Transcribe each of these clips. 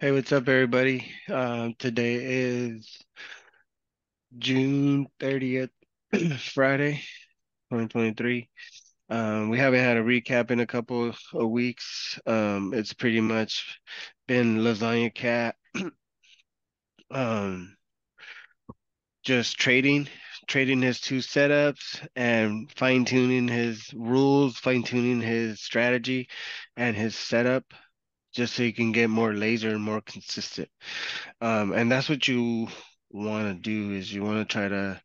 Hey, what's up, everybody? Um, today is June 30th, Friday, 2023. Um, we haven't had a recap in a couple of weeks. Um, it's pretty much been Lasagna Cat, um, just trading, trading his two setups and fine tuning his rules, fine tuning his strategy and his setup just so you can get more laser and more consistent. Um, and that's what you want to do is you want to try to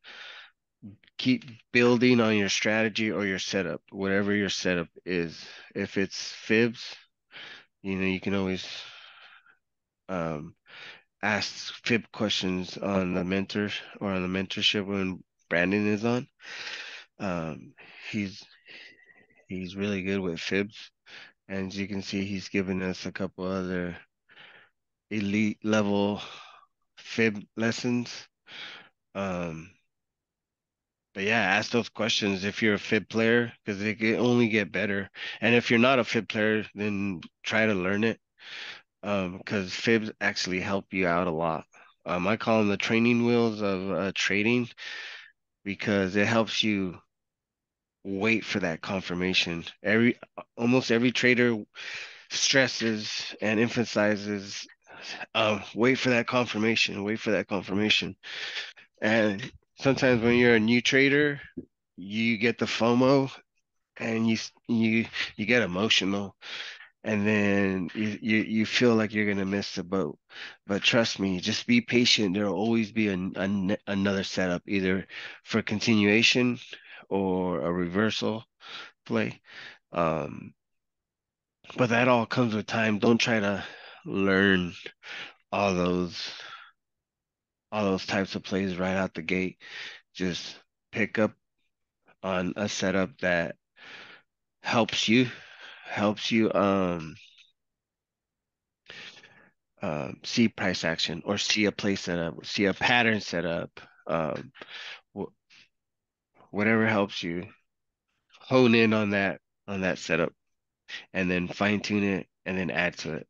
keep building on your strategy or your setup, whatever your setup is. If it's fibs, you know, you can always um, ask fib questions on the mentor or on the mentorship when Brandon is on. Um, he's he's really good with fibs, and as you can see, he's given us a couple other elite level fib lessons. Um, but yeah, ask those questions if you're a fib player because they can only get better. And if you're not a fib player, then try to learn it um, because fibs actually help you out a lot. Um, I call them the training wheels of uh, trading because it helps you wait for that confirmation. Every almost every trader stresses and emphasizes um, wait for that confirmation, wait for that confirmation. And sometimes when you're a new trader, you get the FOMO and you you you get emotional and then you, you you feel like you're gonna miss the boat but trust me just be patient there'll always be an, an, another setup either for continuation or a reversal play. Um but that all comes with time. Don't try to learn all those all those types of plays right out the gate. Just pick up on a setup that helps you helps you um uh, see price action or see a play setup, see a pattern setup, um, whatever helps you hone in on that on that setup, and then fine tune it, and then add to it.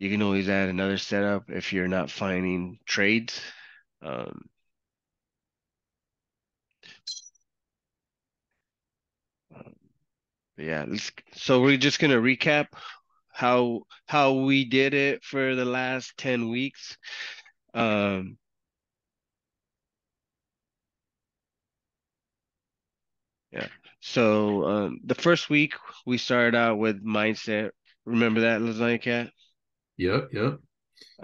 You can always add another setup if you're not finding trades. Um, yeah, so we're just gonna recap how how we did it for the last 10 weeks. Um, yeah. So um, the first week we started out with mindset. Remember that lasagna cat? Yep, yep.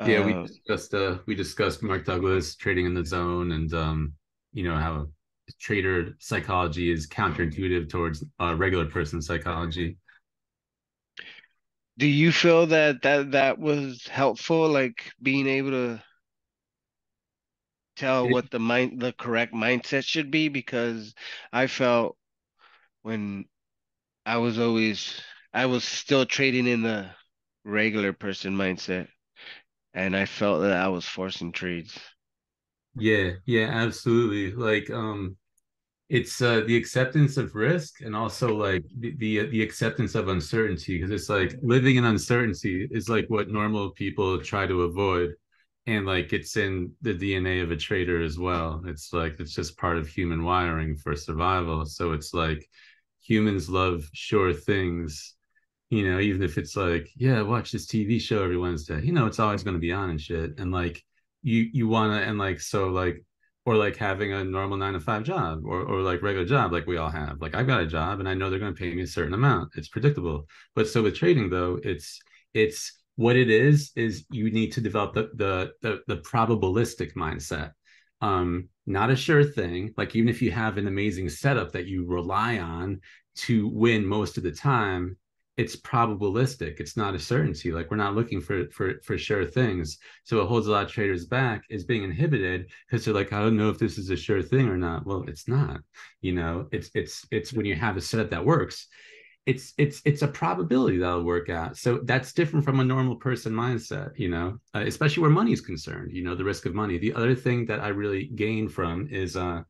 Yeah, uh, we discussed uh we discussed Mark Douglas trading in the zone and um you know how trader psychology is counterintuitive towards uh, regular person psychology. Do you feel that that that was helpful like being able to tell what the mind the correct mindset should be because I felt when I was always I was still trading in the regular person mindset and I felt that I was forcing trades. Yeah, yeah, absolutely. Like um it's uh the acceptance of risk and also like the the, the acceptance of uncertainty because it's like living in uncertainty is like what normal people try to avoid and like it's in the DNA of a trader as well. It's like it's just part of human wiring for survival. So it's like humans love sure things, you know, even if it's like, yeah, watch this TV show every Wednesday. You know, it's always going to be on and shit. And like you you want to and like so like or like having a normal nine to five job or, or like regular job like we all have like i've got a job and i know they're going to pay me a certain amount it's predictable but so with trading though it's it's what it is is you need to develop the the the, the probabilistic mindset um not a sure thing. Like even if you have an amazing setup that you rely on to win most of the time it's probabilistic. It's not a certainty. Like we're not looking for for for sure things. So it holds a lot of traders back is being inhibited because they're like i don't know if this is a sure thing or not. Well it's not you know? It's it's it's when you have a setup that works it's it's it's a probability that'll work out. So that's different from a normal person mindset you know uh, especially where money is concerned you know the risk of money. The other thing that i really gain from is uh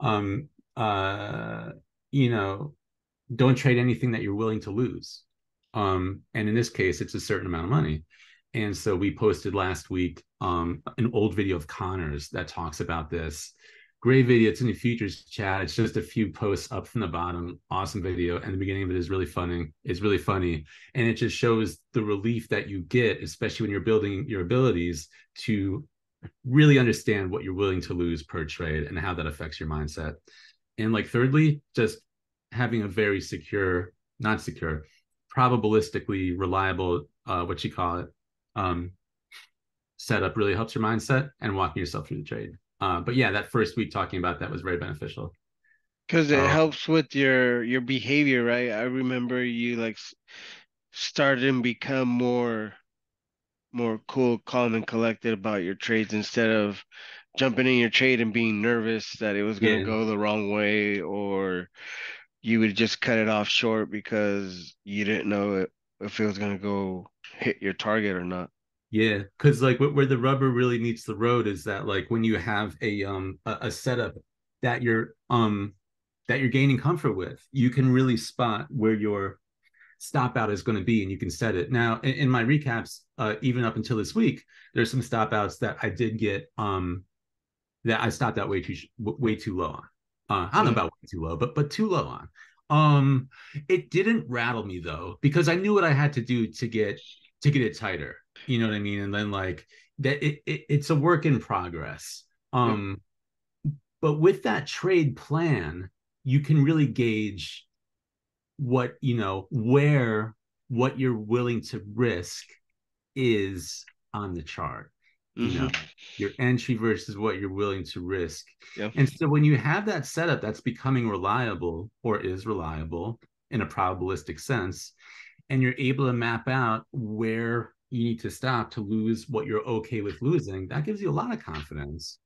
um uh you know don't trade anything that you're willing to lose. Um and in this case it's a certain amount of money. And so we posted last week um, an old video of Connor's that talks about this. Great video. It's in the futures chat. It's just a few posts up from the bottom. Awesome video. And the beginning of it is really funny. It's really funny. And it just shows the relief that you get, especially when you're building your abilities to really understand what you're willing to lose per trade and how that affects your mindset. And like thirdly, just having a very secure, not secure, probabilistically reliable, uh, what you call it, um, setup really helps your mindset and walking yourself through the trade. Uh, but yeah, that first week talking about that was very beneficial because it helps with your your behavior, right? I remember you like started and become more more cool, calm, and collected about your trades instead of jumping in your trade and being nervous that it was going to yeah. go the wrong way or you would just cut it off short because you didn't know if it was going to go hit your target or not. Yeah, because like where the rubber really meets the road is that like when you have a um a, a setup that you're um that you're gaining comfort with, you can really spot where your stop out is going to be and you can set it. Now in, in my recaps, uh, even up until this week, there's some stop outs that I did get um that I stopped out way too way too low on. Uh, I don't know about way too low, but but too low on. Um, it didn't rattle me though because I knew what I had to do to get to get it tighter. You know what I mean? And then like that, it, it it's a work in progress. Um, yeah. but with that trade plan, you can really gauge what you know where what you're willing to risk is on the chart you mm-hmm. know your entry versus what you're willing to risk yeah. and so when you have that setup that's becoming reliable or is reliable in a probabilistic sense and you're able to map out where you need to stop to lose what you're okay with losing that gives you a lot of confidence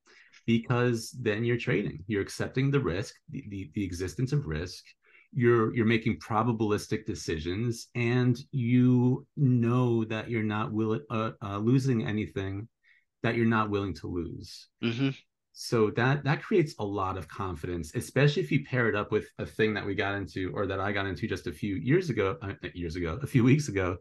because then you're trading you're accepting the risk the, the, the existence of risk you're you're making probabilistic decisions and you know that you're not will, uh, uh, losing anything that you're not willing to lose. Mm-hmm. So that that creates a lot of confidence, especially if you pair it up with a thing that we got into, or that I got into just a few years ago, uh, years ago, a few weeks ago,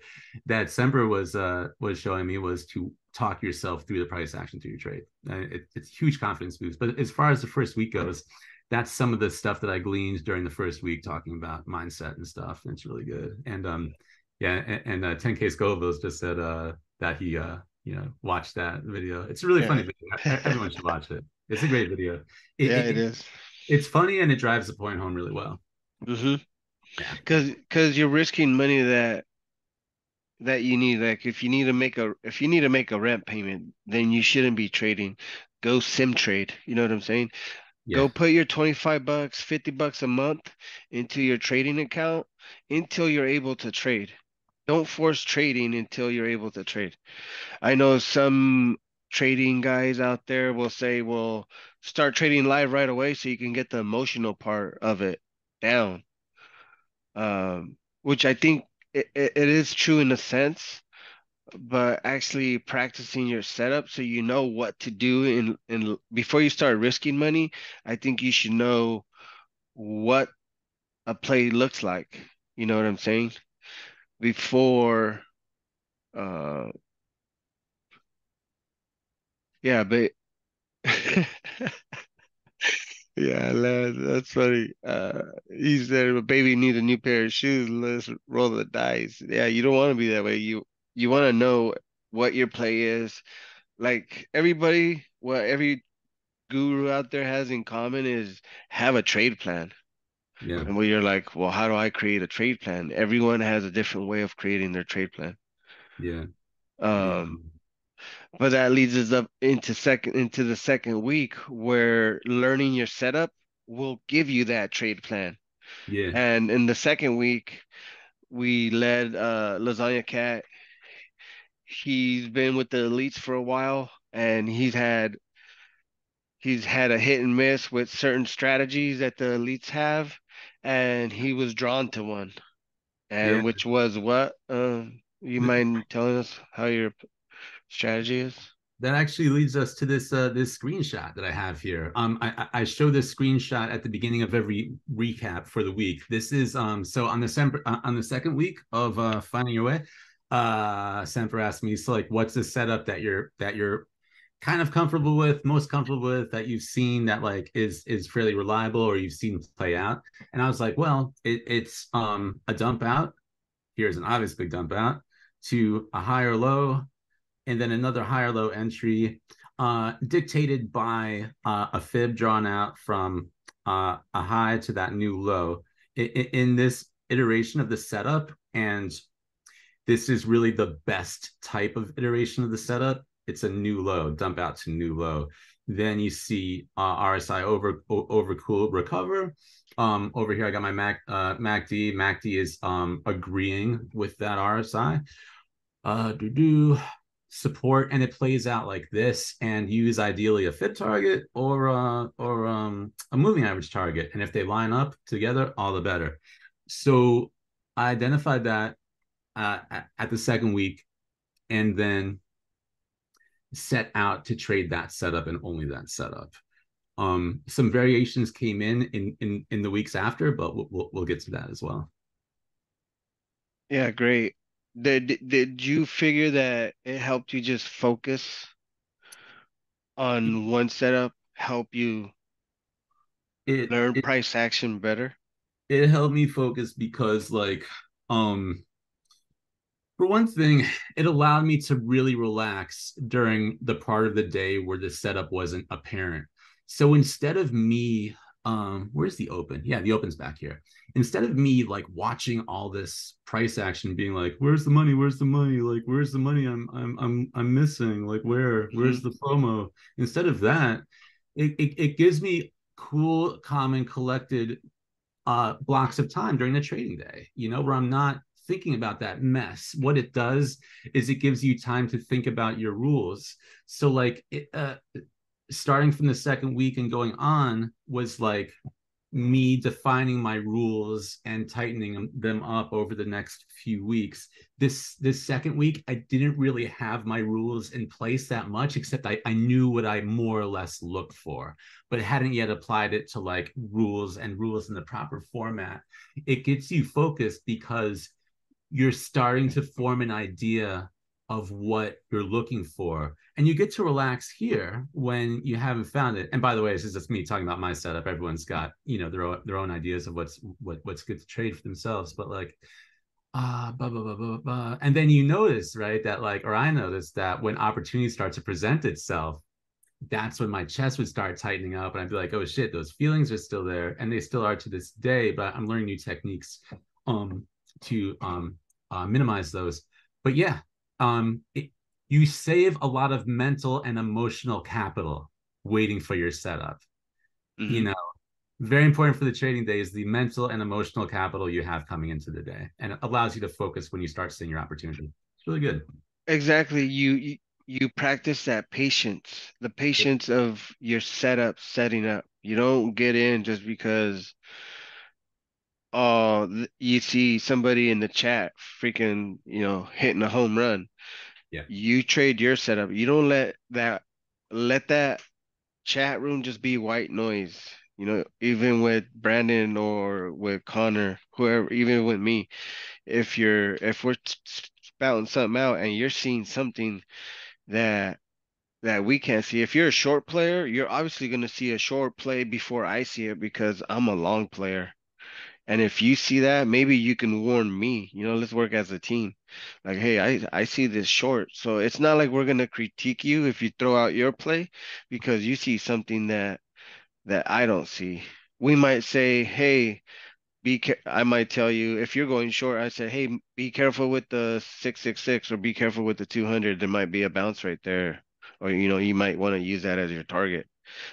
that Semper was uh, was showing me was to talk yourself through the price action through your trade. It, it's huge confidence boost. But as far as the first week goes, that's some of the stuff that I gleaned during the first week, talking about mindset and stuff. And it's really good. And um, yeah, and, and uh, 10K Scoville's just said uh that he uh you know, watch that video. It's a really yeah. funny video. Everyone should watch it. It's a great video. It, yeah, it, it is. It's funny and it drives the point home really well. Mm-hmm. Because because you're risking money that that you need. Like if you need to make a if you need to make a rent payment, then you shouldn't be trading. Go sim trade. You know what I'm saying? Yeah. Go put your 25 bucks, 50 bucks a month into your trading account until you're able to trade. Don't force trading until you're able to trade. I know some trading guys out there will say, well, start trading live right away so you can get the emotional part of it down. Um, which I think it, it, it is true in a sense, but actually practicing your setup so you know what to do in, in before you start risking money, I think you should know what a play looks like. You know what I'm saying? before uh yeah but yeah that's funny uh he said a baby needs a new pair of shoes let's roll the dice yeah you don't want to be that way you you want to know what your play is like everybody what every guru out there has in common is have a trade plan yeah. And where you're like, well, how do I create a trade plan? Everyone has a different way of creating their trade plan. Yeah. Um. But that leads us up into second into the second week where learning your setup will give you that trade plan. Yeah. And in the second week, we led uh Lasagna Cat. He's been with the elites for a while and he's had he's had a hit and miss with certain strategies that the elites have and he was drawn to one, and yeah. which was what? Um, you mind telling us how your strategy is? That actually leads us to this uh, this screenshot that I have here. Um, I, I show this screenshot at the beginning of every recap for the week. This is um so on the sem- uh, on the second week of uh, finding your way. uh Semper asked me, so like what's the setup that you're that you're kind of comfortable with, most comfortable with that you've seen that like is is fairly reliable or you've seen play out? And I was like, well, it, it's um a dump out. Here's an obvious big dump out to a higher low, and then another higher low entry, uh, dictated by uh, a fib drawn out from uh, a high to that new low. In, in this iteration of the setup, and this is really the best type of iteration of the setup it's a new low, dump out to new low. Then you see uh, RSI over overcool recover. Um, over here, I got my Mac uh, MACD. MACD is um, agreeing with that RSI. Uh, do do support, and it plays out like this. And use ideally a fib target or uh, or um, a moving average target. And if they line up together, all the better. So I identified that uh, at the second week, and then set out to trade that setup and only that setup. Um, some variations came in in in, in the weeks after, but we'll, we'll, we'll get to that as well. Yeah, great. Did did you figure that it helped you just focus on one setup, help you it, learn it, price action better? It helped me focus because like um for one thing, it allowed me to really relax during the part of the day where the setup wasn't apparent. So instead of me, um, where's the open? Yeah, the open's back here. Instead of me like watching all this price action, being like, "Where's the money? Where's the money? Like, where's the money? I'm I'm I'm I'm missing. Like, where? Where's mm-hmm. the FOMO?" Instead of that, it, it it gives me cool, calm, and collected uh, blocks of time during the trading day. You know, where I'm not thinking about that mess. What it does is it gives you time to think about your rules. So, like, it, uh, starting from the second week and going on was like me defining my rules and tightening them up over the next few weeks. This this second week i didn't really have my rules in place that much except i, I knew what i more or less looked for but hadn't yet applied it to like rules and rules in the proper format. It gets you focused because you're starting to form an idea of what you're looking for. And you get to relax here when you haven't found it. And by the way this is just me talking about my setup. Everyone's got you know their own, their own ideas of what's what, what's good to trade for themselves. But like ah uh, blah, blah, blah, blah, blah. and then you notice right that like or i noticed that when opportunity starts to present itself that's when my chest would start tightening up and i'd be like oh shit those feelings are still there. And they still are to this day but i'm learning new techniques um to um, uh, minimize those. But yeah, um, it, you save a lot of mental and emotional capital waiting for your setup. Mm-hmm. You know, very important for the trading day is the mental and emotional capital you have coming into the day, and it allows you to focus when you start seeing your opportunity. It's really good. Exactly. You you, you practice that patience, the patience of your setup setting up. You don't get in just because oh, you see somebody in the chat freaking, you know, hitting a home run. Yeah. You trade your setup. You don't let that let that chat room just be white noise. You know, even with Brandon or with Connor, whoever, even with me, if you're if we're spouting something out and you're seeing something that that we can't see. If you're a short player, you're obviously going to see a short play before I see it because I'm a long player. And if you see that, maybe you can warn me. You know, let's work as a team. Like, hey, I I see this short. So it's not like we're gonna critique you if you throw out your play because you see something that that I don't see. We might say, hey, be care- I might tell you if you're going short, I say, hey, be careful with the 666 or be careful with the 200. There might be a bounce right there. Or you know, you might want to use that as your target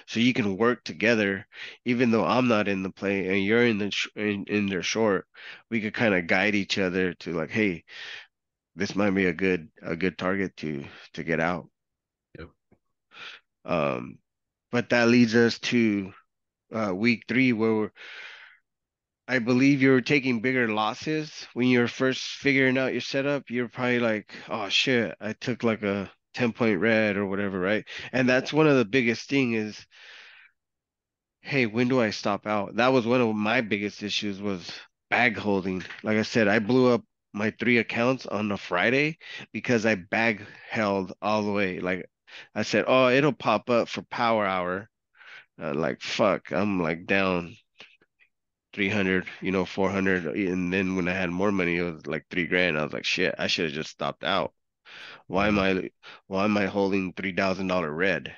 so you can work together even though i'm not in the play and you're in the sh- in, in their short we could kind of guide each other to like hey this might be a good a good target to to get out yep. um but that leads us to uh week three where I believe you're taking bigger losses when you're first figuring out your setup. You're probably like, oh shit, I took like a 10 point red or whatever, right? And that's one of the biggest thing is hey, when do I stop out? That was one of my biggest issues was bag holding. Like I said, I blew up my three accounts on a Friday because I bag held all the way. Like I said, oh, it'll pop up for power hour. Uh, like fuck, I'm like down 300, you know, 400. And then when I had more money, it was like three grand. I was like, shit, I should have just stopped out. Why am I why am I holding three thousand dollar red?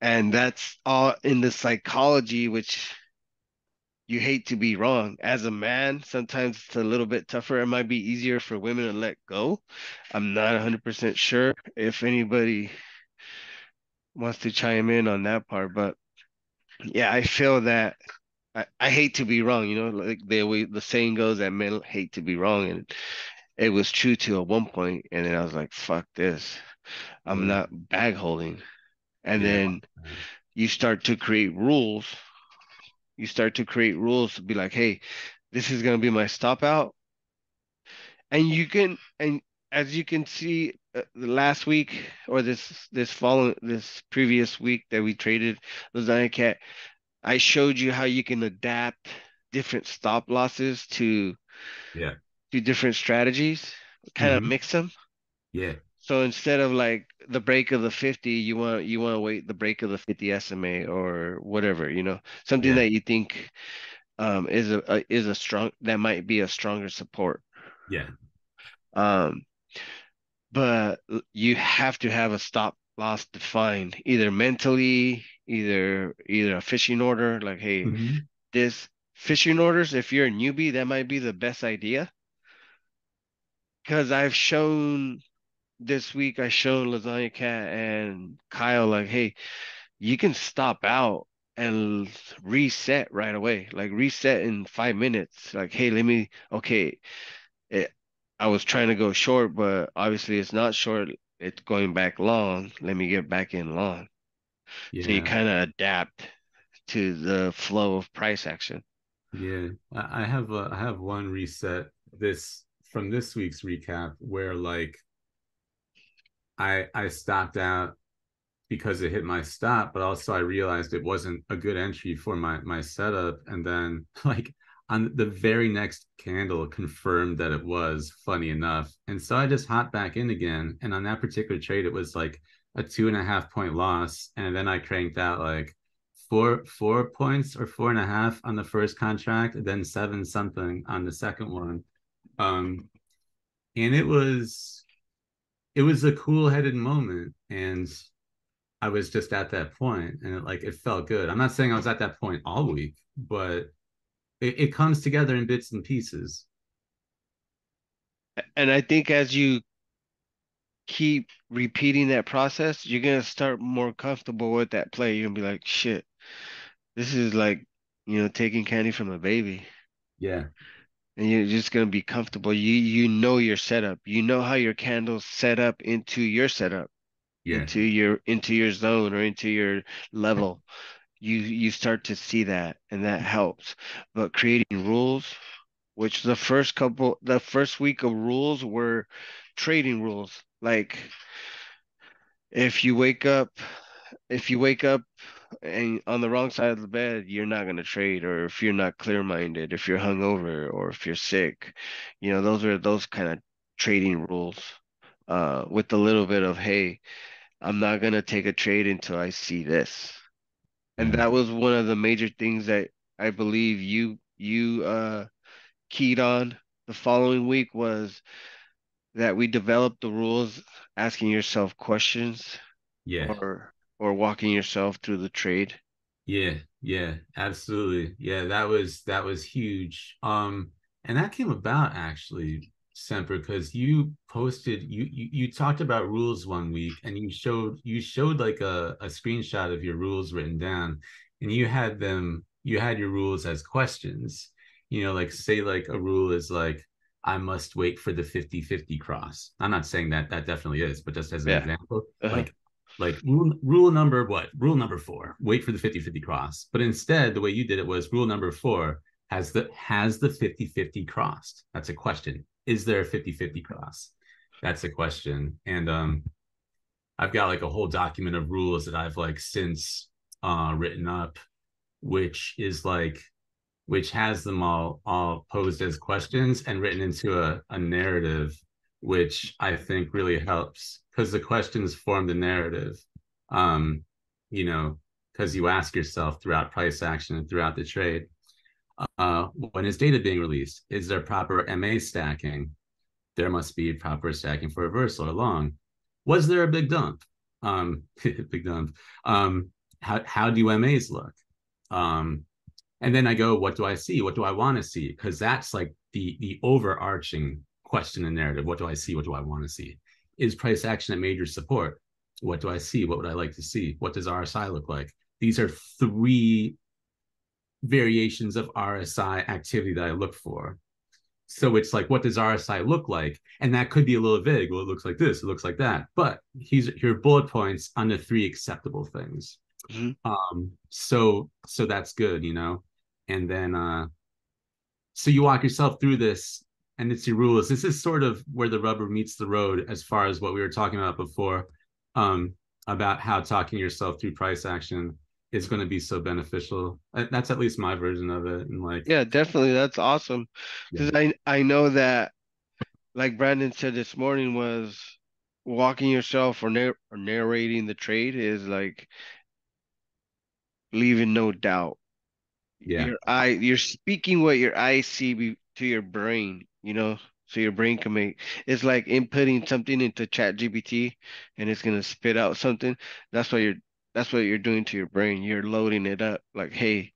And that's all in the psychology, which you hate to be wrong. As a man, sometimes it's a little bit tougher. It might be easier for women to let go. I'm not 100% sure if anybody wants to chime in on that part, but yeah, I feel that I, I hate to be wrong, you know, like the the saying goes that men hate to be wrong and it was true to at one point and then I was like, fuck this. I'm not bag holding. And yeah. then you start to create rules you start to create rules to be like, hey, this is going to be my stop out. And you can, and as you can see, uh, the last week or this this following this previous week that we traded Lasagna Cat, I showed you how you can adapt different stop losses to yeah to different strategies, kind mm-hmm. of mix them. Yeah. So instead of like the break of the 50, you want you want to wait the break of the 50 SMA or whatever, you know, something yeah. that you think um is a, a, is a strong that might be a stronger support. Yeah. Um but you have to have a stop loss defined either mentally, either either a fishing order like hey, mm-hmm. this fishing orders if you're a newbie that might be the best idea. Cuz I've shown this week I showed Lasagna Cat and Kyle like, hey, you can stop out and reset right away. Like reset in five minutes. Like, hey, let me okay. It, I was trying to go short, but obviously it's not short. It's going back long. Let me get back in long. Yeah. So you kind of adapt to the flow of price action. Yeah, I have a, I have one reset this from this week's recap where like I I stopped out because it hit my stop, but also I realized it wasn't a good entry for my my setup. And then like on the very next candle confirmed that it was funny enough. And so I just hopped back in again. And on that particular trade, it was like a two and a half point loss. And then I cranked out like four four points or four and a half on the first contract, then seven something on the second one. Um and it was it was a cool headed moment and i was just at that point and it like it felt good. I'm not saying i was at that point all week but it, it comes together in bits and pieces. And i think as you keep repeating that process you're going to start more comfortable with that play. You're going to be like shit this is like you know taking candy from a baby. Yeah and you're just going to be comfortable. You you know your setup. You know how your candles set up into your setup, yeah. into your into your zone or into your level. You you start to see that, and that helps. But creating rules, which the first couple, the first week of rules were trading rules. Like if you wake up, if you wake up and on the wrong side of the bed, you're not going to trade, or if you're not clear minded, if you're hungover, or if you're sick, you know, those are those kind of trading rules. Uh, with a little bit of, hey, I'm not going to take a trade until I see this. And that was one of the major things that I believe you you uh keyed on the following week was that we developed the rules asking yourself questions yeah or or walking yourself through the trade. Yeah, yeah, absolutely. Yeah, that was that was huge. Um, and that came about actually, Semper, because you posted you, you you talked about rules one week and you showed you showed like a, a screenshot of your rules written down and you had them you had your rules as questions. You know, like say like a rule is like I must wait for the 50-50 cross. I'm not saying that that definitely is, but just as an yeah. example, uh-huh. like like rule, rule number what? Rule number four, wait for the 50-50 cross. But instead, the way you did it was rule number four has the has the 50-50 crossed. That's a question. Is there a 50-50 cross? That's a question. And um I've got like a whole document of rules that I've like since uh written up, which is like which has them all all posed as questions and written into a, a narrative, which I think really helps because the questions form the narrative. Um, you know, because you ask yourself throughout price action and throughout the trade, uh, when is data being released? Is there proper MA stacking? There must be proper stacking for reversal or long. Was there a big dump? Um, big dump. Um, how how do MAs look? Um, and then I go, what do I see? What do I want to see? Because that's like the the overarching question and narrative. What do I see? What do I want to see? Is price action at major support? What do I see? What would I like to see? What does RSI look like? These are three variations of RSI activity that I look for. So it's like, what does RSI look like? And that could be a little vague. Well, it looks like this, it looks like that. But he's your bullet points on the three acceptable things. Mm-hmm. Um, so so that's good, you know. And then uh so you walk yourself through this and it's your rules. This is sort of where the rubber meets the road as far as what we were talking about before, um, about how talking yourself through price action is going to be so beneficial. That's at least my version of it. And like, yeah, definitely, that's awesome. Because yeah. I I know that, like Brandon said this morning, was walking yourself or, or narrating the trade is like leaving no doubt. Yeah, your eye, you're speaking what your eyes see be, to your brain. You know, so your brain can make it's like inputting something into ChatGPT and it's going to spit out something that's what you're that's what you're doing to your brain. You're loading it up like, hey,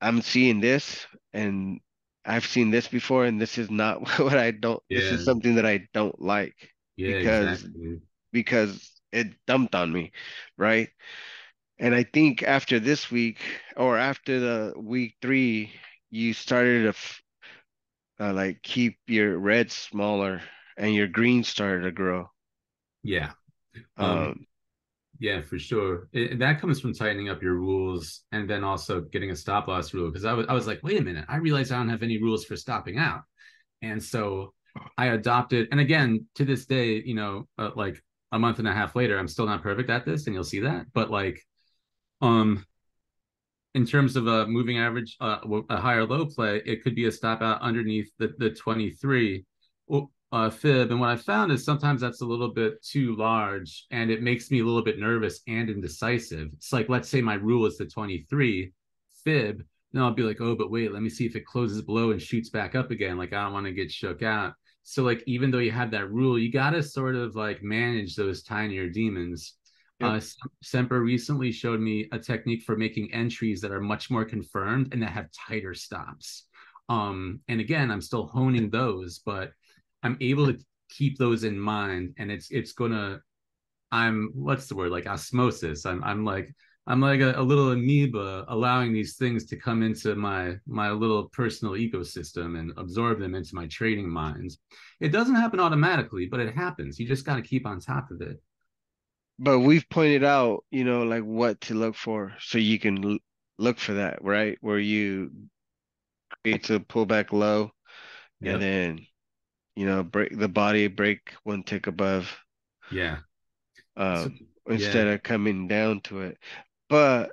I'm seeing this and I've seen this before and this is not what I don't yeah. this is something that I don't like. Yeah, because exactly. because it dumped on me, right? And I think after this week or after the week 3 you started to uh, like keep your red smaller and your green started to grow. Yeah. Um, um yeah, for sure. It, that comes from tightening up your rules and then also getting a stop loss rule. Because I was, I was like, wait a minute, I realized I don't have any rules for stopping out. And so I adopted, and again, to this day, you know, uh, like a month and a half later, I'm still not perfect at this, and you'll see that. But like, um, in terms of a moving average, uh, a higher low play, it could be a stop out underneath the the 23. Uh, fib. And what I found is sometimes that's a little bit too large and it makes me a little bit nervous and indecisive. It's like, let's say my rule is the 23 fib. Then I'll be like, oh, but wait, let me see if it closes below and shoots back up again. Like, I don't want to get shook out. So, like, even though you have that rule, you got to sort of like manage those tinier demons. Yep. Uh, Semper recently showed me a technique for making entries that are much more confirmed and that have tighter stops. Um, and again, I'm still honing those, but I'm able to keep those in mind and it's it's gonna I'm what's the word like osmosis. I'm I'm like I'm like a, a, little amoeba allowing these things to come into my my little personal ecosystem and absorb them into my trading minds. It doesn't happen automatically, but it happens. You just got to keep on top of it. But we've pointed out, you know, like what to look for so you can l- look for that, right? Where you create a pullback low yep. and then you know, break the body break one tick above. Yeah. Um, so, instead yeah. of coming down to it. But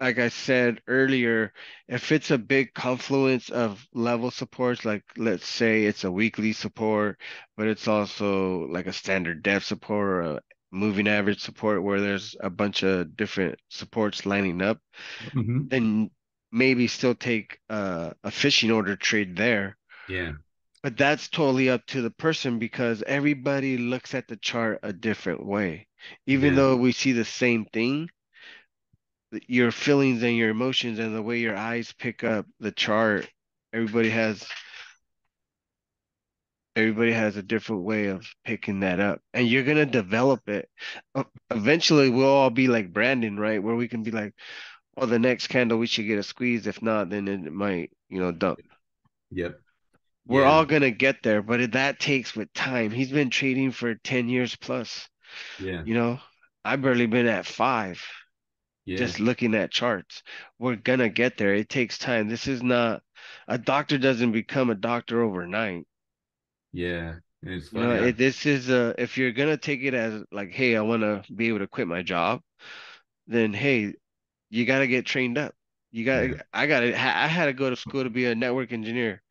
like I said earlier, if it's a big confluence of level supports, like let's say it's a weekly support, but it's also like a standard depth support or a moving average support where there's a bunch of different supports lining up, mm-hmm. then maybe still take uh, a fishing order trade there. Yeah. But that's totally up to the person because everybody looks at the chart a different way. Even yeah. though we see the same thing, your feelings and your emotions and the way your eyes pick up the chart, everybody has everybody has a different way of picking that up and you're going to develop it uh, eventually we'll all be like brandon right where we can be like well the next candle we should get a squeeze if not then it might you know dump yep we're yeah. all gonna get there, but that takes with time. He's been trading for ten years plus. Yeah. You know, I've barely been at five. Yeah. Just looking at charts. We're gonna get there. It takes time. This is not a doctor doesn't become a doctor overnight. Yeah. It's you know, it, this is a if you're gonna take it as like, hey, I want to be able to quit my job, then hey, you got to get trained up. You got, Yeah. I got it. I had to go to school to be a network engineer.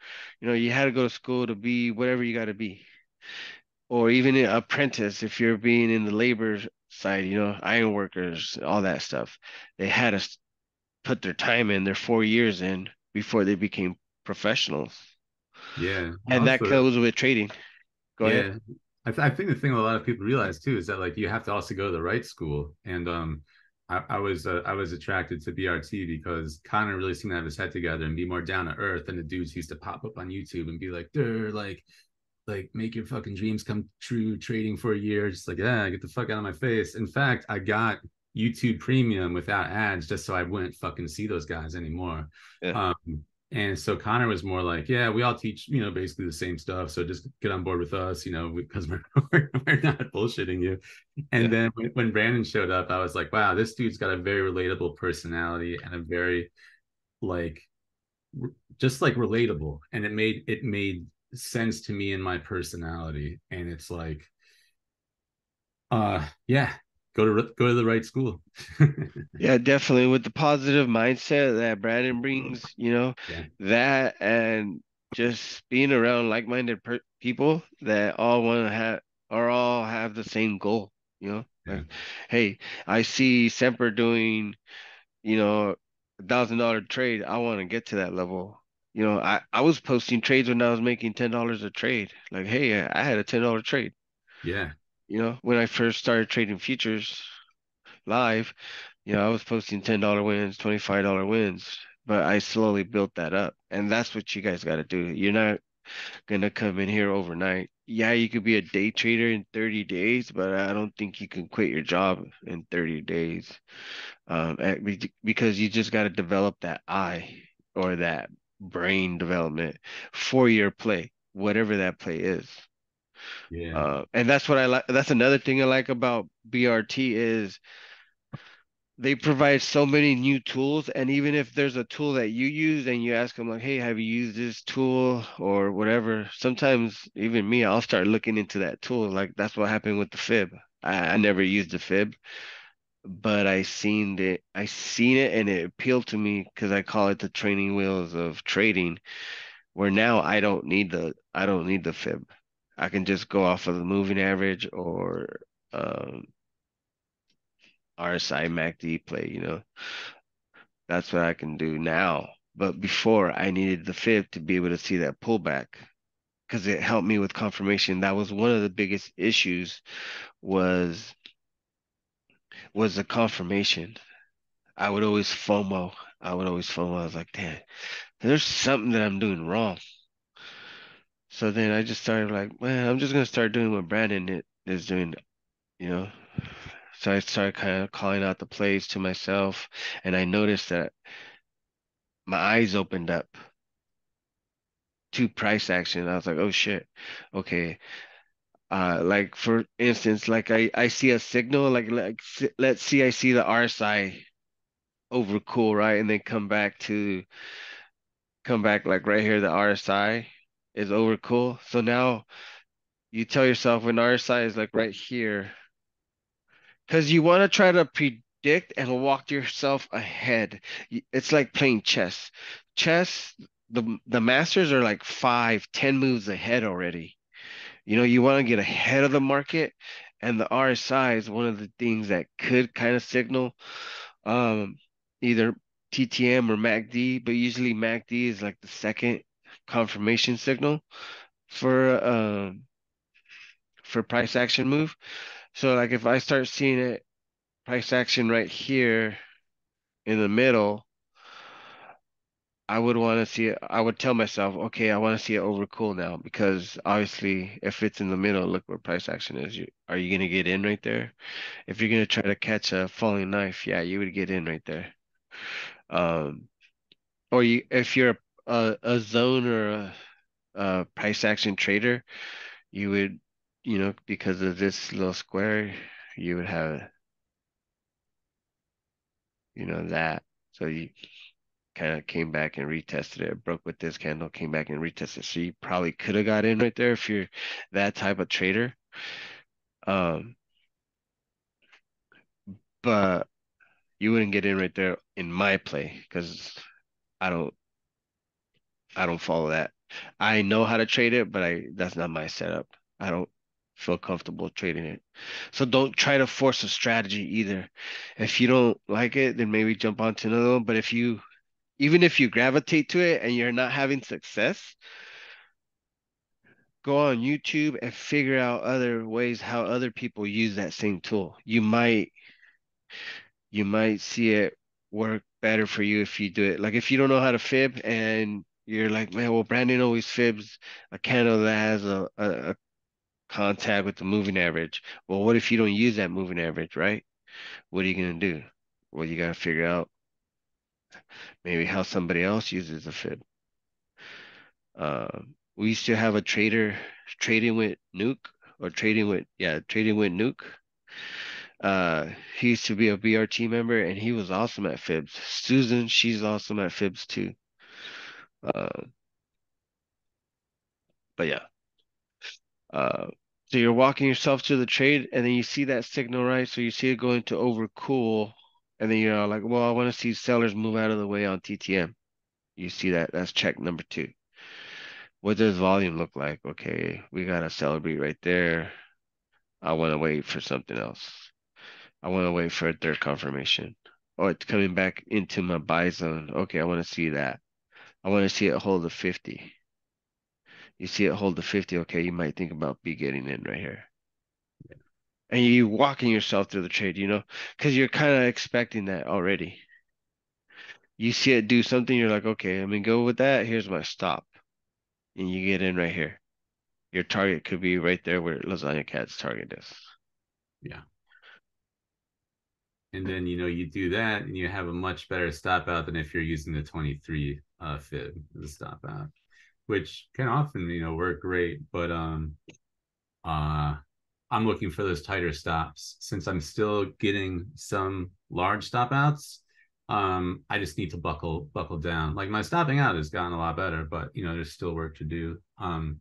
You know, you had to go to school to be whatever you got to be, or even an apprentice if you're being in the labor side. You know, iron workers, all that stuff. They had to put their time in, their four years in before they became professionals, Yeah. and that goes with trading. Go ahead. yeah. I, th- I think the thing a lot of people realize too is that like you have to also go to the right school. And um I, I was uh, I was attracted to BRT because Connor really seemed to have his head together and be more down to earth than the dudes used to pop up on YouTube and be like, they're like like make your fucking dreams come true trading for a year. Just like, yeah, get the fuck out of my face. In fact, I got YouTube premium without ads just so I wouldn't fucking see those guys anymore. Yeah. Um, and so Connor was more like, yeah, we all teach, you know, basically the same stuff. So just get on board with us, you know, because we're, we're, we're not bullshitting you. And Yeah. then when, when Brandon showed up, I was like, wow, this dude's got a very relatable personality and a very like just like relatable. And it made it made sense to me and my personality. And it's like, uh, yeah, go to go to the right school. Yeah, definitely with the positive mindset that Brandon brings, you know, Yeah. that and just being around like-minded per people that all want to have or all have the same goal, you know. Yeah. Like, hey, I see Semper doing, you know, a thousand dollar trade. I want to get to that level. You know, I I was posting trades when I was making ten dollars a trade. Like, hey, I had a ten dollar trade. Yeah. You know, when I first started trading futures live, you know, I was posting ten dollar wins, twenty five dollar wins, but I slowly built that up, and that's what you guys got to do. You're not gonna come in here overnight. Yeah, you could be a day trader in 30 days, but I don't think you can quit your job in 30 days. Um, at- because you just got to develop that eye or that brain development for your play, whatever that play is. Yeah. Uh, and that's what I like. That's another thing I like about BRT is they provide so many new tools. And even if there's a tool that you use and you ask them like, hey, have you used this tool or whatever? Sometimes even me, I'll start looking into that tool. Like that's what happened with the fib. I, I never used the fib, but I seen it. I seen it and it appealed to me because I call it the training wheels of trading. Where now I don't need the I don't need the fib. I can just go off of the moving average or um, RSI MACD play, you know. That's what I can do now. But before I needed the fib to be able to see that pullback because it helped me with confirmation. That was one of the biggest issues was was the confirmation. I would always FOMO. I would always FOMO. I was like, damn, there's something that I'm doing wrong. So then I just started like, man, I'm just gonna start doing what Brandon is doing, you know. So I started kind of calling out the plays to myself, and I noticed that my eyes opened up to price action. I was like, oh shit, okay. Uh, like for instance, like I I see a signal, like like let's see, I see the RSI overcool, right, and then come back to come back like right here, the RSI is overcool. So now you tell yourself when RSI is like right here. Because you want to try to predict and walk yourself ahead. It's like playing chess. Chess, the the masters are like five, ten moves ahead already. You know, you want to get ahead of the market, and the RSI is one of the things that could kind of signal um either TTM or MACD, but usually MACD is like the second confirmation signal for um for price action move. So like if I start seeing it price action right here in the middle, I would want to see it. I would tell myself, okay, I want to see it overcool now because obviously, if it's in the middle, look where price action is. You are you gonna get in right there? If you're gonna try to catch a falling knife, yeah, you would get in right there. Um, or you if you're a a zone or a, a price action trader, you would, you know, because of this little square, you would have, you know, that. So you kind of came back and retested it. Broke with this candle, came back and retested. So you probably could have got in right there if you're that type of trader. Um, but You wouldn't get in right there in my play because I don't I don't follow that. I know how to trade it, but I that's not my setup. I don't feel comfortable trading it. So don't try to force a strategy either. If you don't like it, then maybe jump onto another one. But if you even if you gravitate to it and you're not having success, go on YouTube and figure out other ways how other people use that same tool. You might you might see it work better for you if you do it. Like if you don't know how to fib and you're like, man, well, Brandon always fibs a candle that has a, a, a contact with the moving average. Well, what if you don't use that moving average, right? What are you gonna do? Well, you gotta figure out maybe how somebody else uses a fib. Uh, we used to have a trader trading with Nuke or trading with yeah trading with Nuke. Uh, he used to be a BRT member and he was awesome at fibs. Susan, she's awesome at fibs too. Uh, but yeah. Uh, so you're walking yourself to the trade and then you see that signal, right? So you see it going to overcool and then you're like, well, I want to see sellers move out of the way on TTM. You see that? That's check number two. What does volume look like? Okay, we got a Celebrate right there. I want to wait for something else. I want to wait for a third confirmation. Oh, it's coming back into my buy zone. Okay, I want to see that. I want to see it hold the 50. You see it hold the 50. Okay, you might think about be getting in right here. Yeah. And you walking yourself through the trade, you know, because you're kind of expecting that already. You see it do something, you're like, okay, I mean, go with that. Here's my stop. And you get in right here. Your target could be right there where Lasagna Cat's target is. Yeah and then you know you do that and you have a much better stop out than if you're using the 23 uh, fib as a stop out which can often you know work great but um uh i'm looking for those tighter stops. Since i'm still getting some large stop outs um i just need to buckle buckle down. Like my stopping out has gotten a lot better but you know there's still work to do um.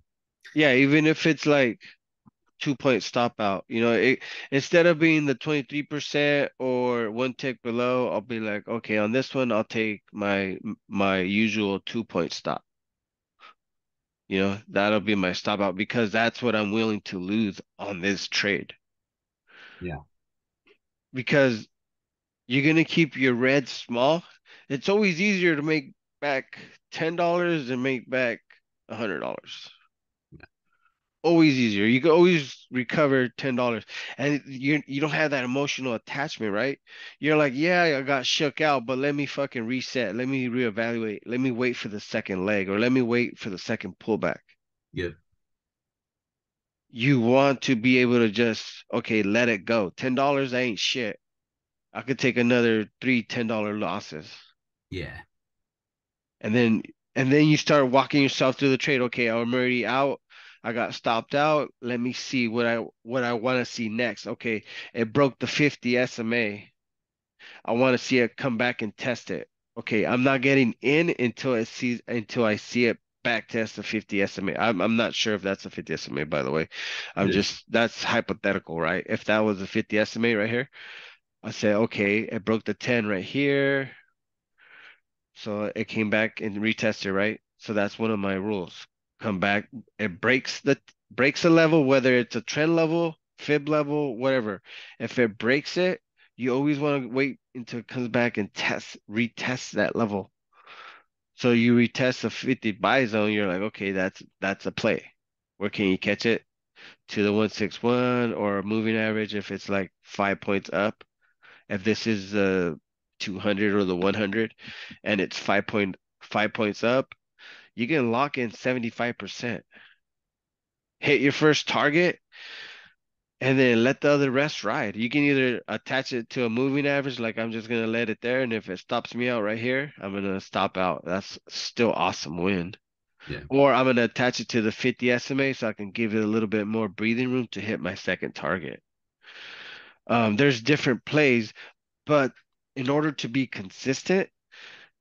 Yeah even if it's like two point stop out. You know, it, instead of being the 23% or one tick below, I'll be like, okay, on this one, I'll take my my usual two point stop. You know, that'll be my stop out because that's what I'm willing to lose on this trade. Yeah. Because you're gonna keep your red small. It's always easier to make back ten dollars than make back a hundred dollars always easier. You can always recover ten dollars, and you you don't have that emotional attachment, right? You're like, yeah, I got shook out, but let me fucking reset. Let me reevaluate. Let me wait for the second leg, or let me wait for the second pullback. Yeah. You want to be able to just okay, let it go. Ten dollars ain't shit. I could take another three ten dollar losses. Yeah. And then and then you start walking yourself through the trade. Okay, I'm already out. I got stopped out. Let me see what I what I want to see next. Okay, it broke the 50 SMA. I want to see it come back and test it. Okay, I'm not getting in until it sees until I see it back test the 50 SMA. I'm I'm not sure if that's a 50 SMA by the way. I'm just that's hypothetical, right? If that was a 50 SMA right here, I say okay, it broke the 10 right here. So it came back and retested, right? So that's one of my rules come back. It breaks the breaks a level, whether it's a trend level, fib level, whatever. If it breaks it, you always want to wait until it comes back and test, retest that level. So you retest the 50 buy zone, you're like, okay, that's that's a play. Where can you catch it? To the 161 or moving average if it's like five points up. If this is the 200 or the 100 and it's five point five points up, you can lock in 75%. Hit your first target and then let the other rest ride. You can either attach it to a moving average, like I'm just gonna let it there, and if it stops me out right here, I'm gonna stop out. That's still awesome win. Yeah. Or I'm gonna attach it to the 50 SMA so I can give it a little bit more breathing room to hit my second target. Um, there's different plays, but in order to be consistent,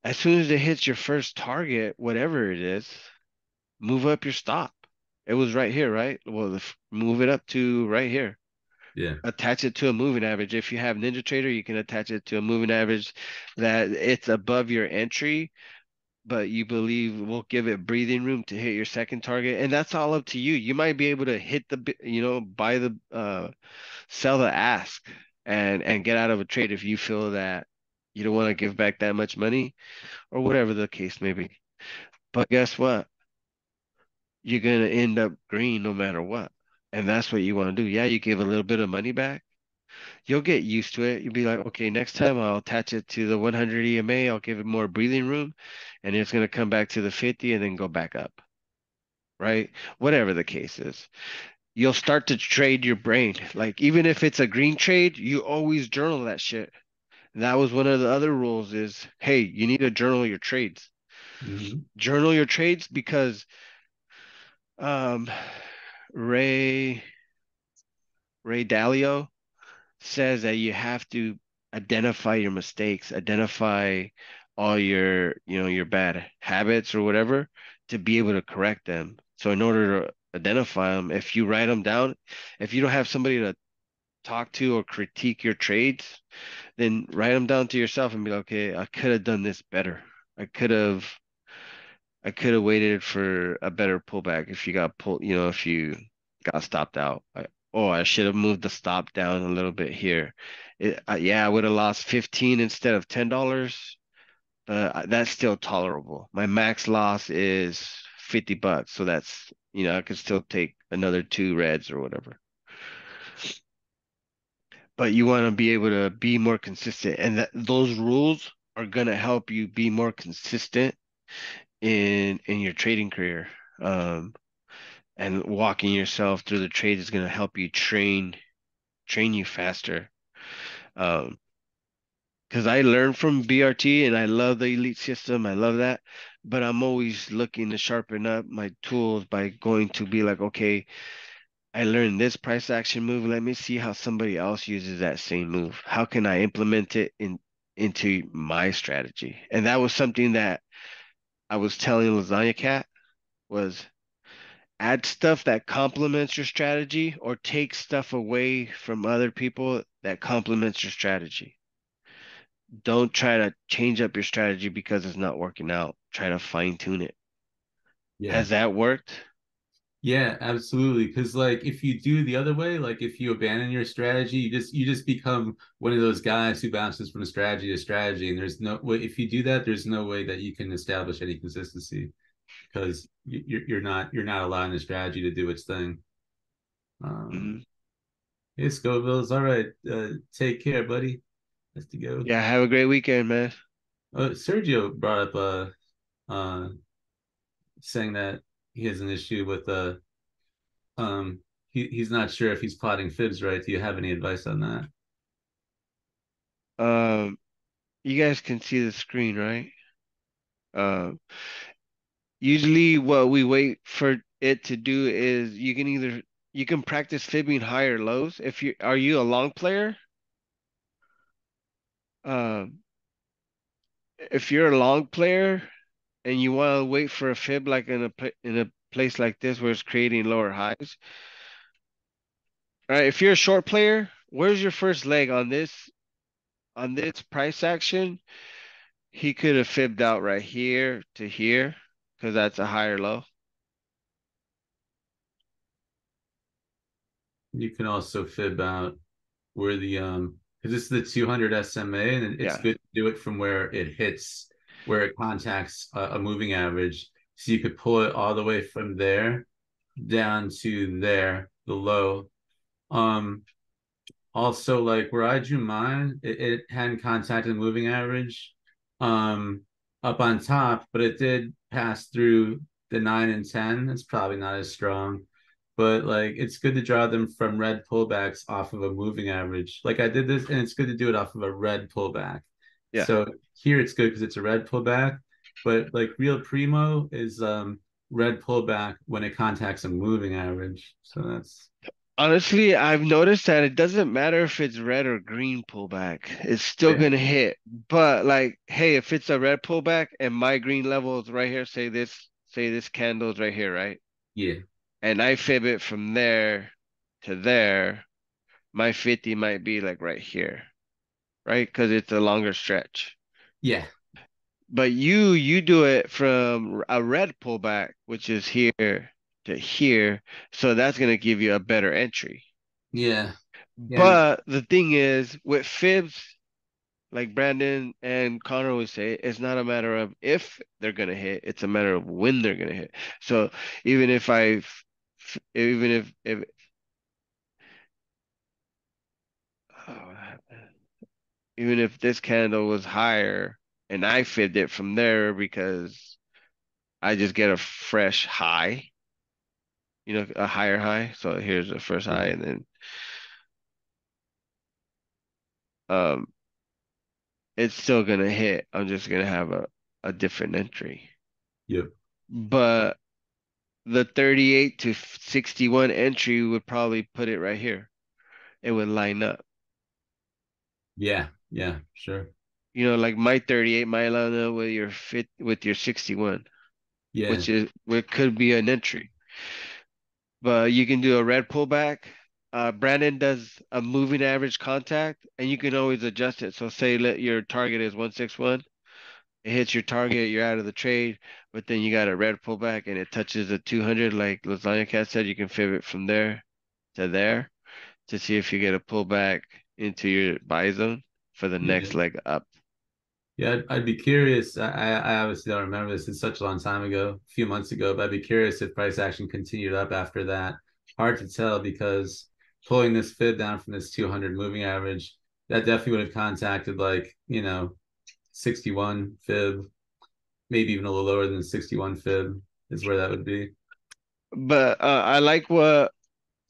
as soon as it hits your first target, whatever it is, move up your stop. It was right here, right? Well, move it up to right here. Yeah. attach it to a moving average. If you have Ninja Trader, you can attach it to a moving average that it's above your entry, but you believe will give it breathing room to hit your second target. And that's all up to you. You might be able to hit the, you know, buy the, uh, sell the ask and and get out of a trade if you feel that you don't want to give back that much money or whatever the case may be. But guess what? You're gonna end up green no matter what. And that's what you want to do. Yeah, you give a little bit of money back. You'll get used to it. You'll be like, okay, next time I'll attach it to the 100 EMA. I'll give it more breathing room, and it's gonna come back to the 50 and then go back up. Right? Whatever the case is you'll start to trade your brain. Like even if it's a green trade, you always journal that shit. And that was one of the other rules is, hey, you need to journal your trades. Mm-hmm. Journal your trades because um Ray Ray Dalio says that you have to identify your mistakes, identify all your, you know, your bad habits or whatever to be able to correct them. So in order to identify them. If you write them down, if you don't have somebody to talk to or critique your trades, then write them down to yourself and be like, okay, I could have done this better. I could have, I could have waited for a better pullback if you got pulled, you know, if you got stopped out. I, oh, I should have moved the stop down a little bit here. It, yeah, I would have lost 15 instead of $10, but that's still tolerable. My max loss is 50 bucks. So that's, you know, I could still take another two reds or whatever. But you want to be able to be more consistent. And that those rules are going to help you be more consistent in in your trading career. Um, and walking yourself through the trade is going to help you train train you faster. Um, because I learned from BRT and I love the elite system. I love that but I'm always looking to sharpen up my tools by going to be like, okay, I learned this price action move. Let me see how somebody else uses that same move. How can I implement it in into my strategy? And that was something that I was telling Lasagna Cat was add stuff that complements your strategy or take stuff away from other people that complements your strategy don't try to change up your strategy because it's not working out. Try to fine tune it. Yeah. Has that worked? Yeah, absolutely. Because like if you do the other way, like if you abandon your strategy, you just you just become one of those guys who bounces from a strategy to strategy. And there's no way if you do that, there's no way that you can establish any consistency because you're you're not you're not allowing the strategy to do its thing. Um, mm-hmm. Hey Scovilles, all right. Uh, take care, buddy has to go. Yeah, have a great weekend, man. Uh, Sergio brought up uh, uh, saying that he has an issue with uh, um, he he's not sure if he's plotting fibs right. Do you have any advice on that? Um, you guys can see the screen, right? Um, usually what we wait for it to do is you can either you can practice fibbing higher lows. If you are you a long player? Um, if you're a long player and you want to wait for a fib like in a in a place like this where it's creating lower highs, all right. If you're a short player, where's your first leg on this on this price action? He could have fibbed out right here to here because that's a higher low. You can also fib out where the um because it's the 200 SMA, and it's yeah. good to do it from where it hits, where it contacts a, a moving average. So you could pull it all the way from there down to there, the low. Um, also, like where I drew mine, it, it hadn't contacted the moving average um, up on top, but it did pass through the nine and 10. It's probably not as strong but like it's good to draw them from red pullbacks off of a moving average. Like I did this, and it's good to do it off of a red pullback. Yeah. So here it's good because it's a red pullback, but like real primo is um red pullback when it contacts a moving average. So that's honestly I've noticed that it doesn't matter if it's red or green pullback, it's still yeah. gonna hit. But like, hey, if it's a red pullback and my green level is right here, say this, say this candle is right here, right? Yeah and I fib it from there to there, my 50 might be like right here, right? Because it's a longer stretch. Yeah. But you you do it from a red pullback, which is here to here, so that's gonna give you a better entry. Yeah. yeah. But the thing is, with fibs, like Brandon and Connor would say, it's not a matter of if they're gonna hit, it's a matter of when they're gonna hit. So even if I, even if if oh, even if this candle was higher and I fibbed it from there because I just get a fresh high, you know, a higher high. So here's the first high, and then um it's still gonna hit. I'm just gonna have a, a different entry. Yep. But the 38 to 61 entry would probably put it right here. It would line up. Yeah, yeah, sure. You know, like my 38 might line up with your fit with your 61. Yeah. Which is what could be an entry. But you can do a red pullback uh, Brandon does a moving average contact, and you can always adjust it. So say let your target is 161, it hits your target, you're out of the trade, but then you got a red pullback and it touches the 200, like Lasagna Cat said, you can fib it from there to there to see if you get a pullback into your buy zone for the yeah. next leg up. Yeah, I'd, I'd be curious. I, I obviously don't remember this. It's such a long time ago, a few months ago, but I'd be curious if price action continued up after that. Hard to tell because pulling this fib down from this 200 moving average, that definitely would have contacted like, you know, 61 fib, maybe even a little lower than 61 fib is where that would be. But uh, I like what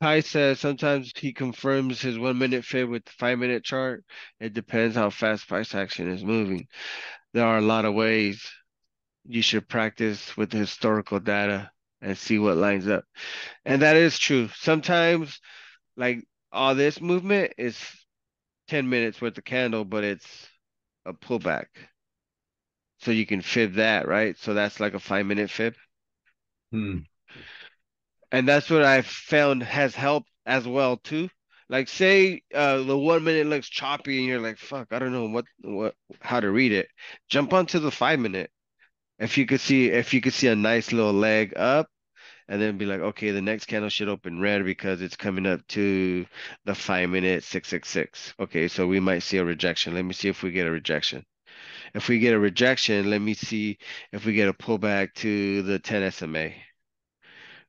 Pi says. Sometimes he confirms his one minute fib with the five minute chart. It depends how fast price action is moving. There are a lot of ways you should practice with historical data and see what lines up. And that is true. Sometimes like all this movement is 10 minutes worth of candle, but it's a pullback. So you can fib that, right? So that's like a five minute fib. Hmm. And that's what I've found has helped as well too. Like say uh the one minute looks choppy and you're like, fuck, I don't know what what how to read it. Jump onto the five minute. If you could see if you could see a nice little leg up, and then be like, okay, the next candle should open red because it's coming up to the five minute 666. Okay, so we might see a rejection. Let me see if we get a rejection. If we get a rejection, let me see if we get a pullback to the 10 SMA,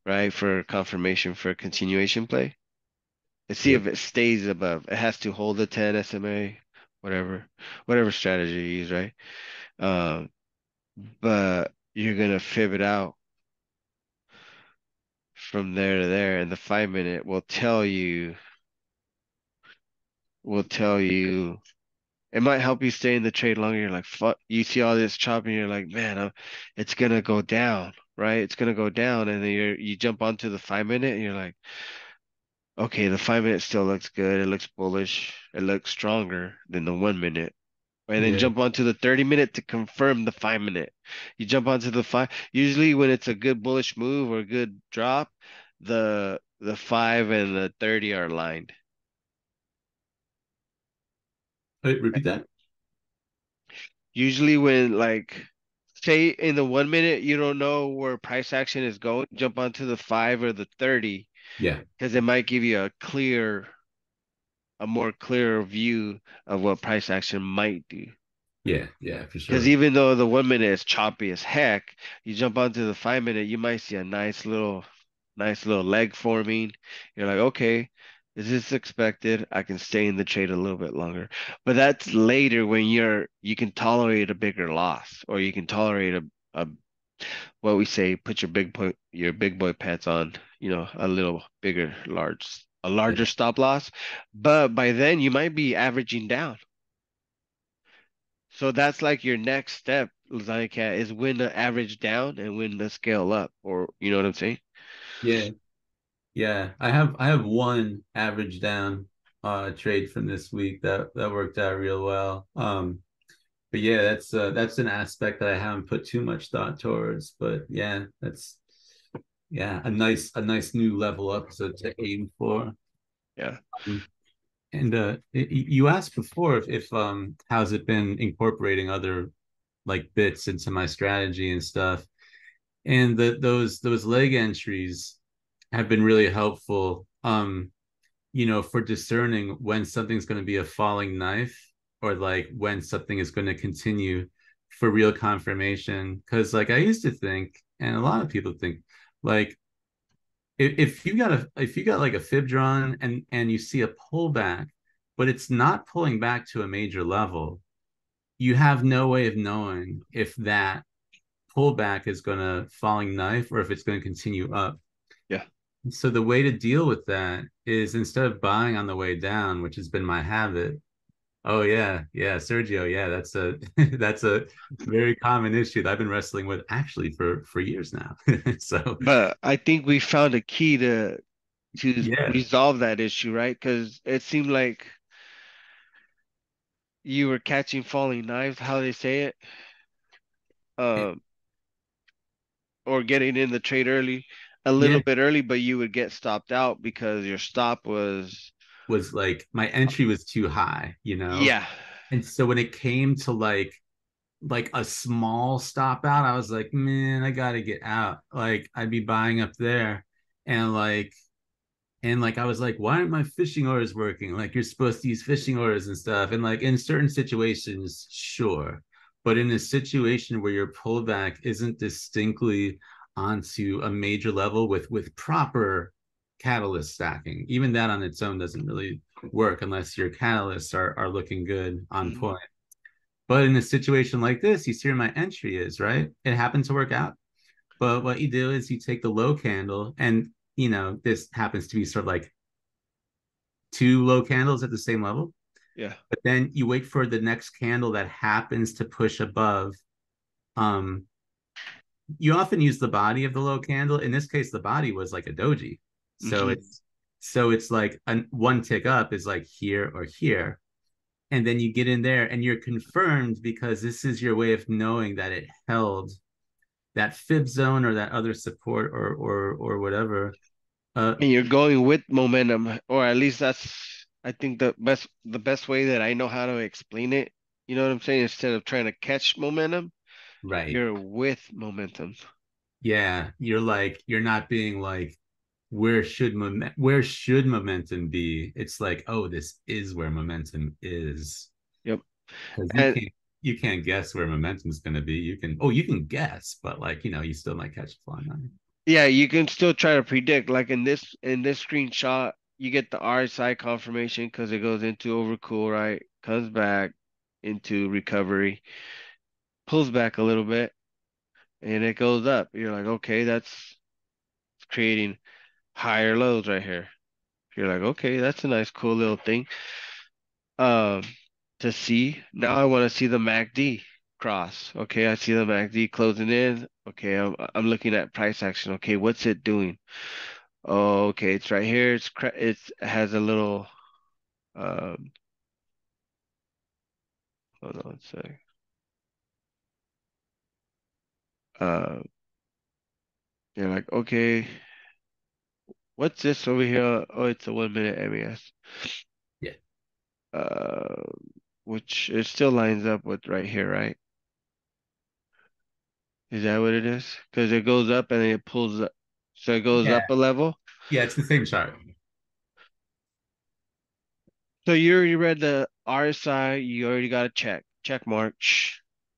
right? For confirmation for continuation play. Let's see yep. if it stays above. It has to hold the 10 SMA, whatever, whatever strategy you use, right? Um, but you're gonna fib it out from there to there and the five minute will tell you will tell you it might help you stay in the trade longer you're like fuck you see all this chopping you're like man I'm, it's gonna go down right it's gonna go down and then you you jump onto the five minute and you're like okay the five minute still looks good it looks bullish it looks stronger than the one minute and then yeah. jump onto the 30 minute to confirm the five minute. You jump onto the five. Usually, when it's a good bullish move or a good drop, the the five and the 30 are aligned. Wait, repeat that. Usually, when like say in the one minute you don't know where price action is going, jump onto the five or the 30. Yeah. Because it might give you a clear a more clear view of what price action might do. Yeah, yeah, for sure. Because even though the one minute is choppy as heck, you jump onto the five minute, you might see a nice little, nice little leg forming. You're like, okay, this is expected. I can stay in the trade a little bit longer. But that's later when you're you can tolerate a bigger loss, or you can tolerate a, a what we say, put your big boy your big boy pants on, you know, a little bigger, large a larger stop loss, but by then you might be averaging down. So that's like your next step, Lasagna Cat, is when the average down and when the scale up, or you know what I'm saying? Yeah, yeah. I have I have one average down uh trade from this week that that worked out real well. Um, but yeah, that's uh, that's an aspect that I haven't put too much thought towards. But yeah, that's yeah, a nice a nice new level up to, to aim for. Yeah. Um, and uh, you asked before if, if um how's it been incorporating other like bits into my strategy and stuff, and the those those leg entries have been really helpful. Um, you know, for discerning when something's going to be a falling knife or like when something is going to continue for real confirmation. Because like I used to think, and a lot of people think, like if, if you got a if you got like a fib drawn and and you see a pullback, but it's not pulling back to a major level, you have no way of knowing if that pullback is going to falling knife or if it's going to continue up. Yeah. So the way to deal with that is instead of buying on the way down, which has been my habit, Oh yeah, yeah, Sergio. Yeah, that's a that's a very common issue that I've been wrestling with actually for for years now. so, but I think we found a key to to yeah. resolve that issue, right? Because it seemed like you were catching falling knives. How they say it? Um, or getting in the trade early, a little yeah. bit early, but you would get stopped out because your stop was was like my entry was too high, you know? Yeah. And so when it came to like like a small stop out, I was like, man, I gotta get out. Like I'd be buying up there. And like and like I was like, why aren't my fishing orders working? Like you're supposed to use fishing orders and stuff. And like in certain situations, sure. But in a situation where your pullback isn't distinctly onto a major level with with proper catalyst stacking. Even that on its own doesn't really work unless your catalysts are, are looking good on mm-hmm. point. But in a situation like this, you see where my entry is, right? It happened to work out. But what you do is you take the low candle, and you know, this happens to be sort of like two low candles at the same level. Yeah. But then you wait for the next candle that happens to push above. Um, you often use the body of the low candle. In this case, the body was like a doji. So mm-hmm. it's so it's like an, one tick up is like here or here. And then you get in there and you're confirmed because this is your way of knowing that it held that fib zone or that other support or or or whatever. Uh, and you're going with momentum, or at least that's I think the best the best way that I know how to explain it. You know what I'm saying? Instead of trying to catch momentum, right? You're with momentum. Yeah, you're like you're not being like where should moment where should momentum be? It's like oh this is where momentum is. Yep. You and, can't you can't guess where momentum is going to be. You can oh you can guess but like you know you still might catch a falling knife yeah you can still try to predict. Like in this in this screenshot you get the rsi confirmation because it goes into overcool right? Comes back into recovery pulls back a little bit and it goes up you're like okay that's creating higher lows right here. You're like, okay, that's a nice, cool little thing. Um, to see now, I want to see the MACD cross. Okay, I see the MACD closing in. Okay, I'm I'm looking at price action. Okay, what's it doing? Oh, okay, it's right here. It's it has a little. Um, hold on a sec. Uh, you're like, okay, What's this over here? Oh, it's a one minute MES. Yeah. Uh, which it still lines up with right here, right? Is that what it is? Because it goes up and it pulls up. So it goes yeah. up a level? Yeah, it's the same chart. So you already read the RSI, you already got a check, check mark.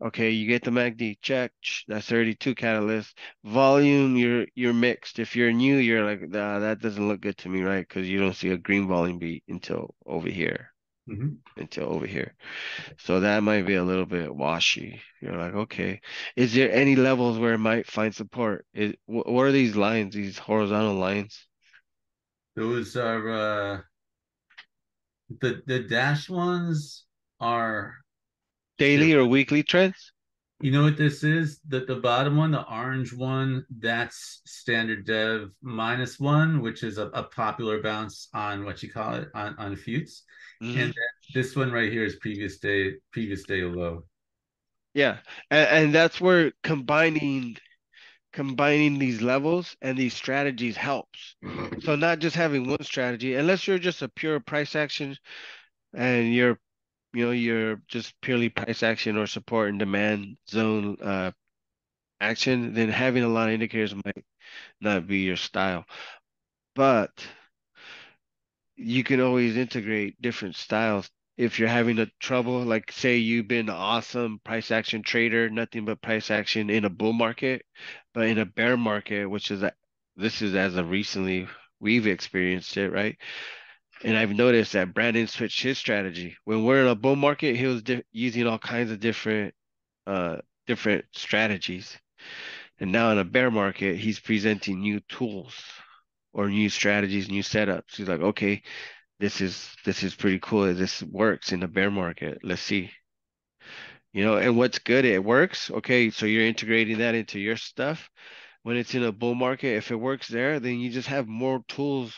Okay, you get the MACD check. That's 32 catalyst. Volume, you're you're mixed. If you're new, you're like, nah, that doesn't look good to me, right? Because you don't see a green volume beat until over here. Mm-hmm. Until over here. So that might be a little bit washy. You're like, okay. Is there any levels where it might find support? Is what are these lines, these horizontal lines? Those are uh the the dash ones are daily or weekly trends? You know what this is? The the bottom one, the orange one, that's standard dev minus one, which is a, a popular bounce on what you call it on on Futes. Mm-hmm. And this one right here is previous day previous day low. Yeah, and, and that's where combining combining these levels and these strategies helps. So not just having one strategy, unless you're just a pure price action and you're you know you're just purely price action or support and demand zone uh action, then having a lot of indicators might not be your style. But you can always integrate different styles if you're having a trouble, like say you've been awesome price action trader, nothing but price action in a bull market, but in a bear market, which is a, this is as of recently we've experienced it, right? And I've noticed that Brandon switched his strategy. When we're in a bull market, he was using all kinds of different uh different strategies. And now in a bear market, he's presenting new tools or new strategies, new setups. He's like, okay, this is this is pretty cool. This works in the bear market. Let's see. You know, and what's good, it works. Okay, so you're integrating that into your stuff. When it's in a bull market, if it works there, then you just have more tools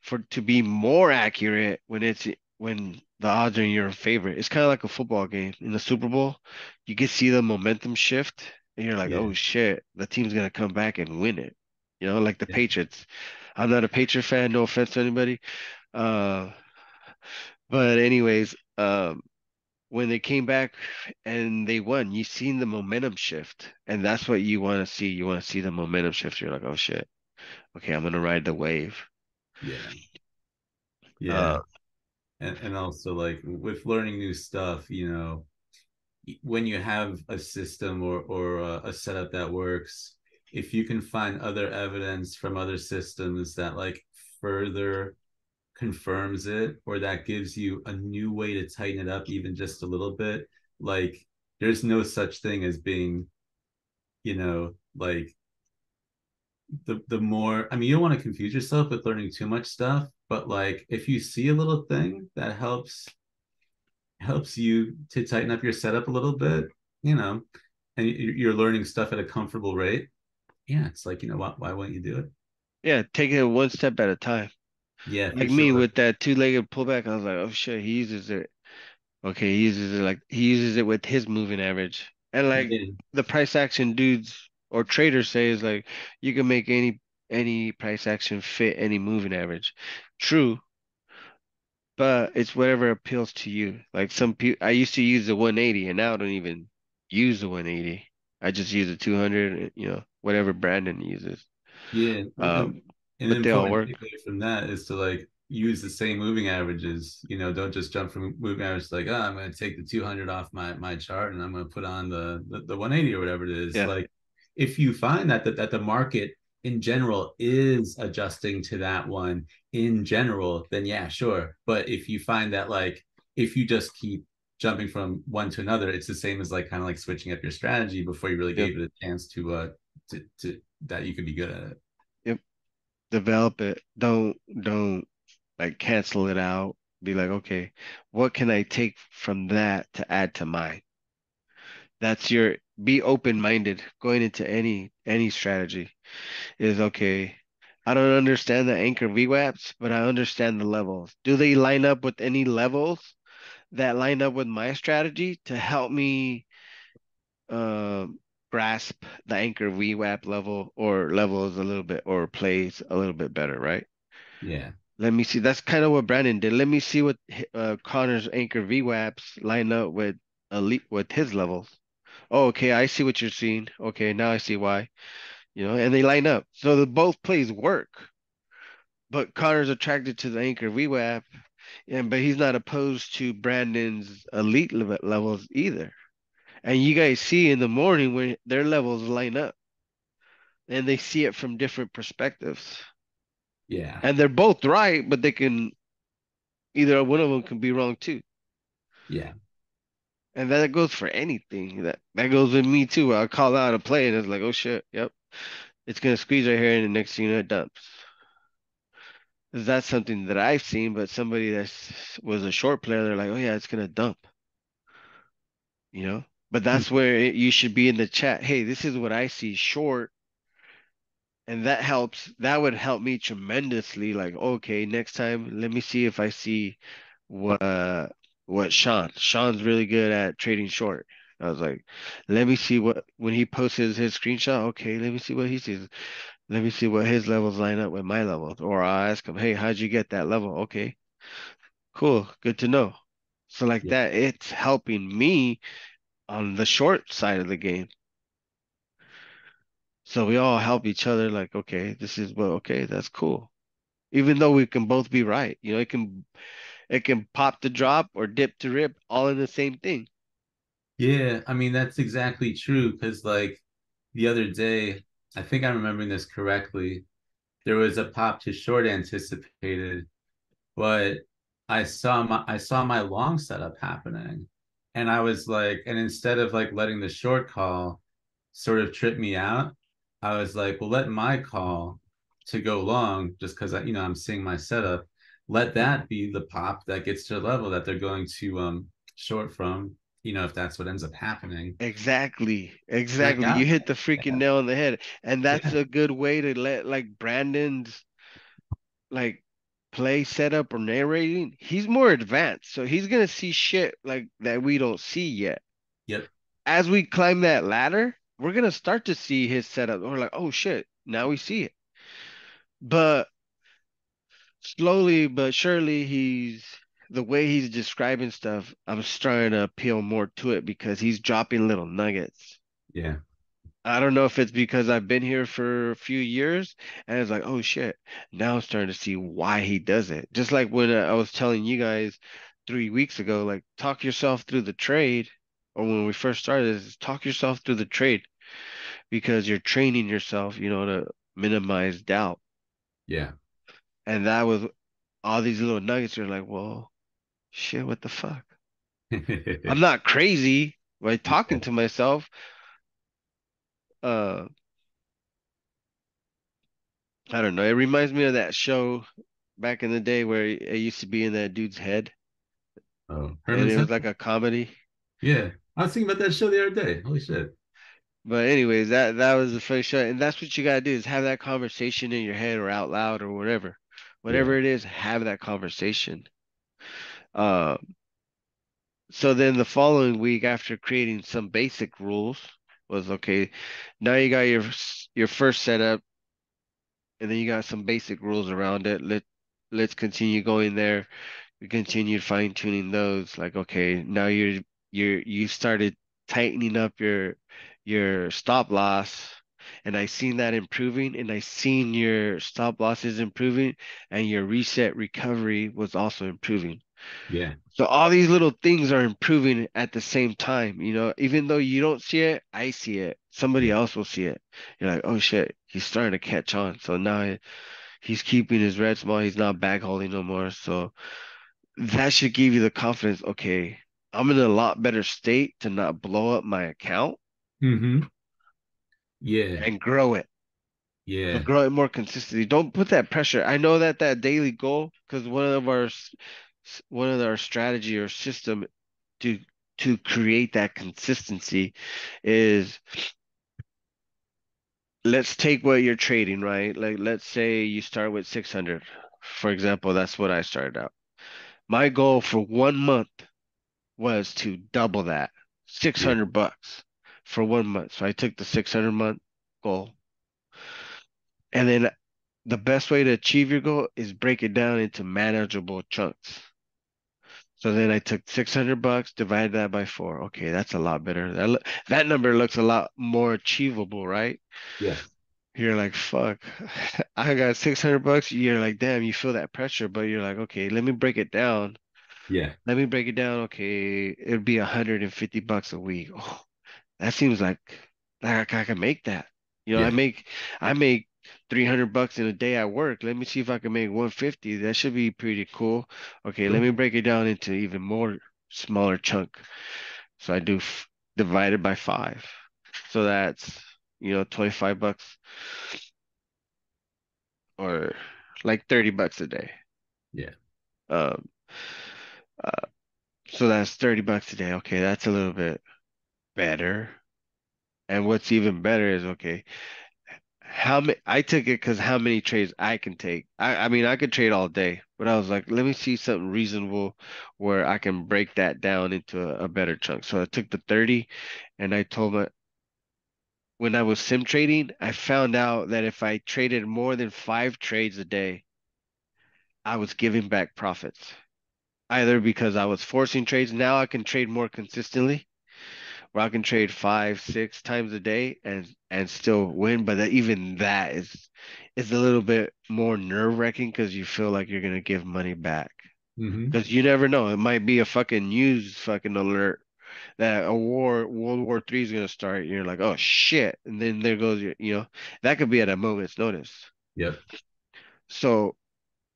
for to be more accurate when it's when the odds are in your favor. It's kind of like a football game. In the Super Bowl, you can see the momentum shift and you're like, Yeah. oh shit, the team's gonna come back and win it. You know, like the Yeah. Patriots. I'm not a Patriot fan, no offense to anybody. Uh, but anyways, um, when they came back and they won, you seen the momentum shift, and that's what you want to see. You want to see the momentum shift. You're like, oh shit, okay, I'm gonna ride the wave. Yeah. Yeah. Uh, and and also like with learning new stuff, you know, when you have a system or or a, a setup that works, if you can find other evidence from other systems that like further confirms it or that gives you a new way to tighten it up even just a little bit like there's no such thing as being you know like the the more i mean you don't want to confuse yourself with learning too much stuff but like if you see a little thing that helps helps you to tighten up your setup a little bit you know and you're learning stuff at a comfortable rate yeah it's like you know what why won't you do it yeah, take it one step at a time. yeah Like for me sure with that two-legged pullback, I was like, oh shit, he uses it. Okay, he uses it like he uses it with his moving average. And like yeah the price action dudes or traders say is like you can make any any price action fit any moving average. True, but it's whatever appeals to you. Like some people, I used to use the 180, and now I don't even use the 180. I just use the 200. You know, whatever Brandon uses. Yeah, Um, an but they all work. from that is to like use the same moving averages. You know, don't just jump from moving average like, oh, I'm going to take the 200 off my my chart and I'm going to put on the, the the 180 or whatever it is. Yeah. Like, if you find that that, that the market in general is adjusting to that one in general, then yeah, sure. But if you find that like if you just keep jumping from one to another, it's the same as like kind of like switching up your strategy before you really Yep. gave it a chance to uh to to that you could be good at it. Develop it. Don't don't like cancel it out. Be like, okay, what can I take from that to add to mine? That's your be open-minded going into any any strategy. Is okay. I don't understand the anchor VWAPs, but I understand the levels. Do they line up with any levels that line up with my strategy to help me um grasp the anchor VWAP level or levels a little bit or plays a little bit better, right? Yeah. Let me see. That's kind of what Brandon did. Let me see what uh, Connor's anchor VWAPs line up with elite with his levels. Oh, okay, I see what you're seeing. Okay, now I see why. You know, and they line up. So the both plays work. But Connor's attracted to the anchor VWAP, and but he's not opposed to Brandon's elite level levels either. And you guys see in the morning when their levels line up, and they see it from different perspectives. Yeah. And they're both right, but they can either one of them can be wrong too. Yeah. And that goes for anything. That that goes with me too. I'll call out a play and it's like, oh shit, yep. It's gonna squeeze right here and the next thing you know it dumps. That's something that I've seen, but somebody that was a short player, they're like, oh yeah, it's gonna dump. You know? But that's where it, you should be in the chat. Hey, this is what I see short. And that helps. That would help me tremendously. Like, okay, next time, let me see if I see what uh, what Sean. Sean's really good at trading short. I was like, let me see what when he posts his, screenshot. Okay, let me see what he sees. Let me see what his levels line up with my levels. Or I'll ask him, hey, how'd you get that level? Okay, cool, good to know. So like Yeah. that, it's helping me on the short side of the game. So we all help each other. Like, okay, this is well, okay, that's cool. Even though we can both be right, you know, it can it can pop to drop or dip to rip, all in the same thing. Yeah, I mean that's exactly true because like the other day, I think I'm remembering this correctly. There was a pop to short anticipated, but I saw my I saw my long setup happening, and I was like, and instead of like letting the short call sort of trip me out, I was like, well, let my call to go long just because I, you know, I'm seeing my setup. Let that be the pop that gets to the level that they're going to um short from, you know, if that's what ends up happening. Exactly. Exactly. You hit the freaking nail on the head. And that's Yeah. a good way to let like Brandon's like play setup or narrating. He's more advanced. So he's gonna see shit like that we don't see yet. Yep. As we climb that ladder, we're gonna start to see his setup. We're like, oh shit, now we see it. But slowly but surely he's the way he's describing stuff, I'm starting to appeal more to it because he's dropping little nuggets. Yeah. I don't know if it's because I've been here for a few years and it's like, oh shit, now I'm starting to see why he does it. Just like when uh, I was telling you guys three weeks ago, like talk yourself through the trade, or when we first started, is talk yourself through the trade because you're training yourself, you know, to minimize doubt. Yeah. And that was all these little nuggets. You're like, well, shit, what the fuck? I'm not crazy by talking to myself. Uh, I don't know. It reminds me of that show back in the day where it used to be in that dude's head, Oh, and it was like a comedy. Yeah. I was thinking about that show the other day. Holy shit. But anyways, that that was the first show, and that's what you gotta do is have that conversation in your head or out loud or whatever, Yeah. whatever it is, have that conversation. Uh, so then the following week, after creating some basic rules, was okay. Now you got your your first setup, and then you got some basic rules around it. Let let's continue going there. We continued fine tuning those. Like, okay, now you're you're you started tightening up your your stop loss, and I seen that improving, and I seen your stop losses improving, and your reset recovery was also improving. Yeah. So all these little things are improving at the same time, you know, even though you don't see it, I see it. Somebody else will see it. You're like, oh shit, he's starting to catch on. So now he's keeping his red small. He's not bag holding no more. So that should give you the confidence. Okay, I'm in a lot better state to not blow up my account Mm-hmm. Yeah. and grow it. So Yeah. grow it more consistently. Don't put that pressure. I know that that daily goal, because one of our one of our strategy or system to to create that consistency is let's take what you're trading, right? Like let's say you start with 600. For example, that's what I started out. My goal for one month was to double that, Yeah. 600 bucks for one month. So I took the 600 month goal. And then the best way to achieve your goal is break it down into manageable chunks. So then I took 600 bucks, divided that by four. Okay, that's a lot better. That that number looks a lot more achievable, right? Yeah. You're like, fuck, I got 600 bucks. You're like, damn, you feel that pressure, but you're like, okay, let me break it down. Yeah. Let me break it down. Okay, it'd be 150 bucks a week. Oh, that seems like like I can make that. You know, I make I make 300 bucks in a day at work. Let me see if I can make 150. That should be pretty cool. Okay, let me break it down into even more smaller chunk. So I do f divided by five. So that's, you know, 25 bucks or like 30 bucks a day. Yeah. Um, uh, so that's 30 bucks a day. Okay, that's a little bit better. And what's even better is okay, how many I took it because how many trades I can take. I I mean I could trade all day. But I was like, let me see something reasonable where I can break that down into a, a better chunk. So I took the 30 and I told my when I was sim trading, I found out that if I traded more than five trades a day, I was giving back profits. Either because I was forcing trades, now I can trade more consistently, where I can trade five, six times a day and and still win. But that, even that is is a little bit more nerve wracking because you feel like you're gonna give money back. Mm-hmm. Because you never know. It might be a fucking news fucking alert that a war, World War Three is gonna start. You're like, oh shit, and then there goes your, you know, that could be at a moment's notice. Yep. So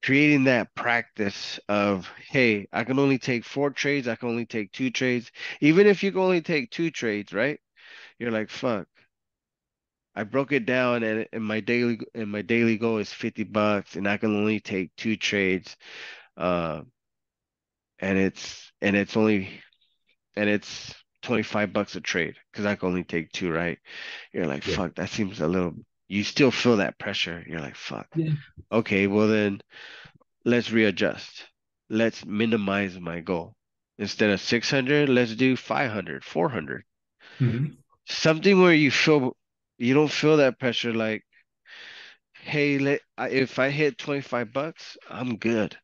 creating that practice of, hey, I can only take four trades, I can only take two trades, even if you can only take two trades, right? You're like, fuck. I broke it down and, and my daily and my daily goal is 50 bucks and I can only take two trades. Uh and it's and it's only and it's 25 bucks a trade because I can only take two, right? You're like, Yeah. fuck, that seems a little, you still feel that pressure. You're like, fuck. Yeah. Okay, well then let's readjust. Let's minimize my goal. Instead of 600, let's do 500, 400. hmm Something where you feel, you don't feel that pressure like, hey, let, if I hit 25 bucks, I'm good.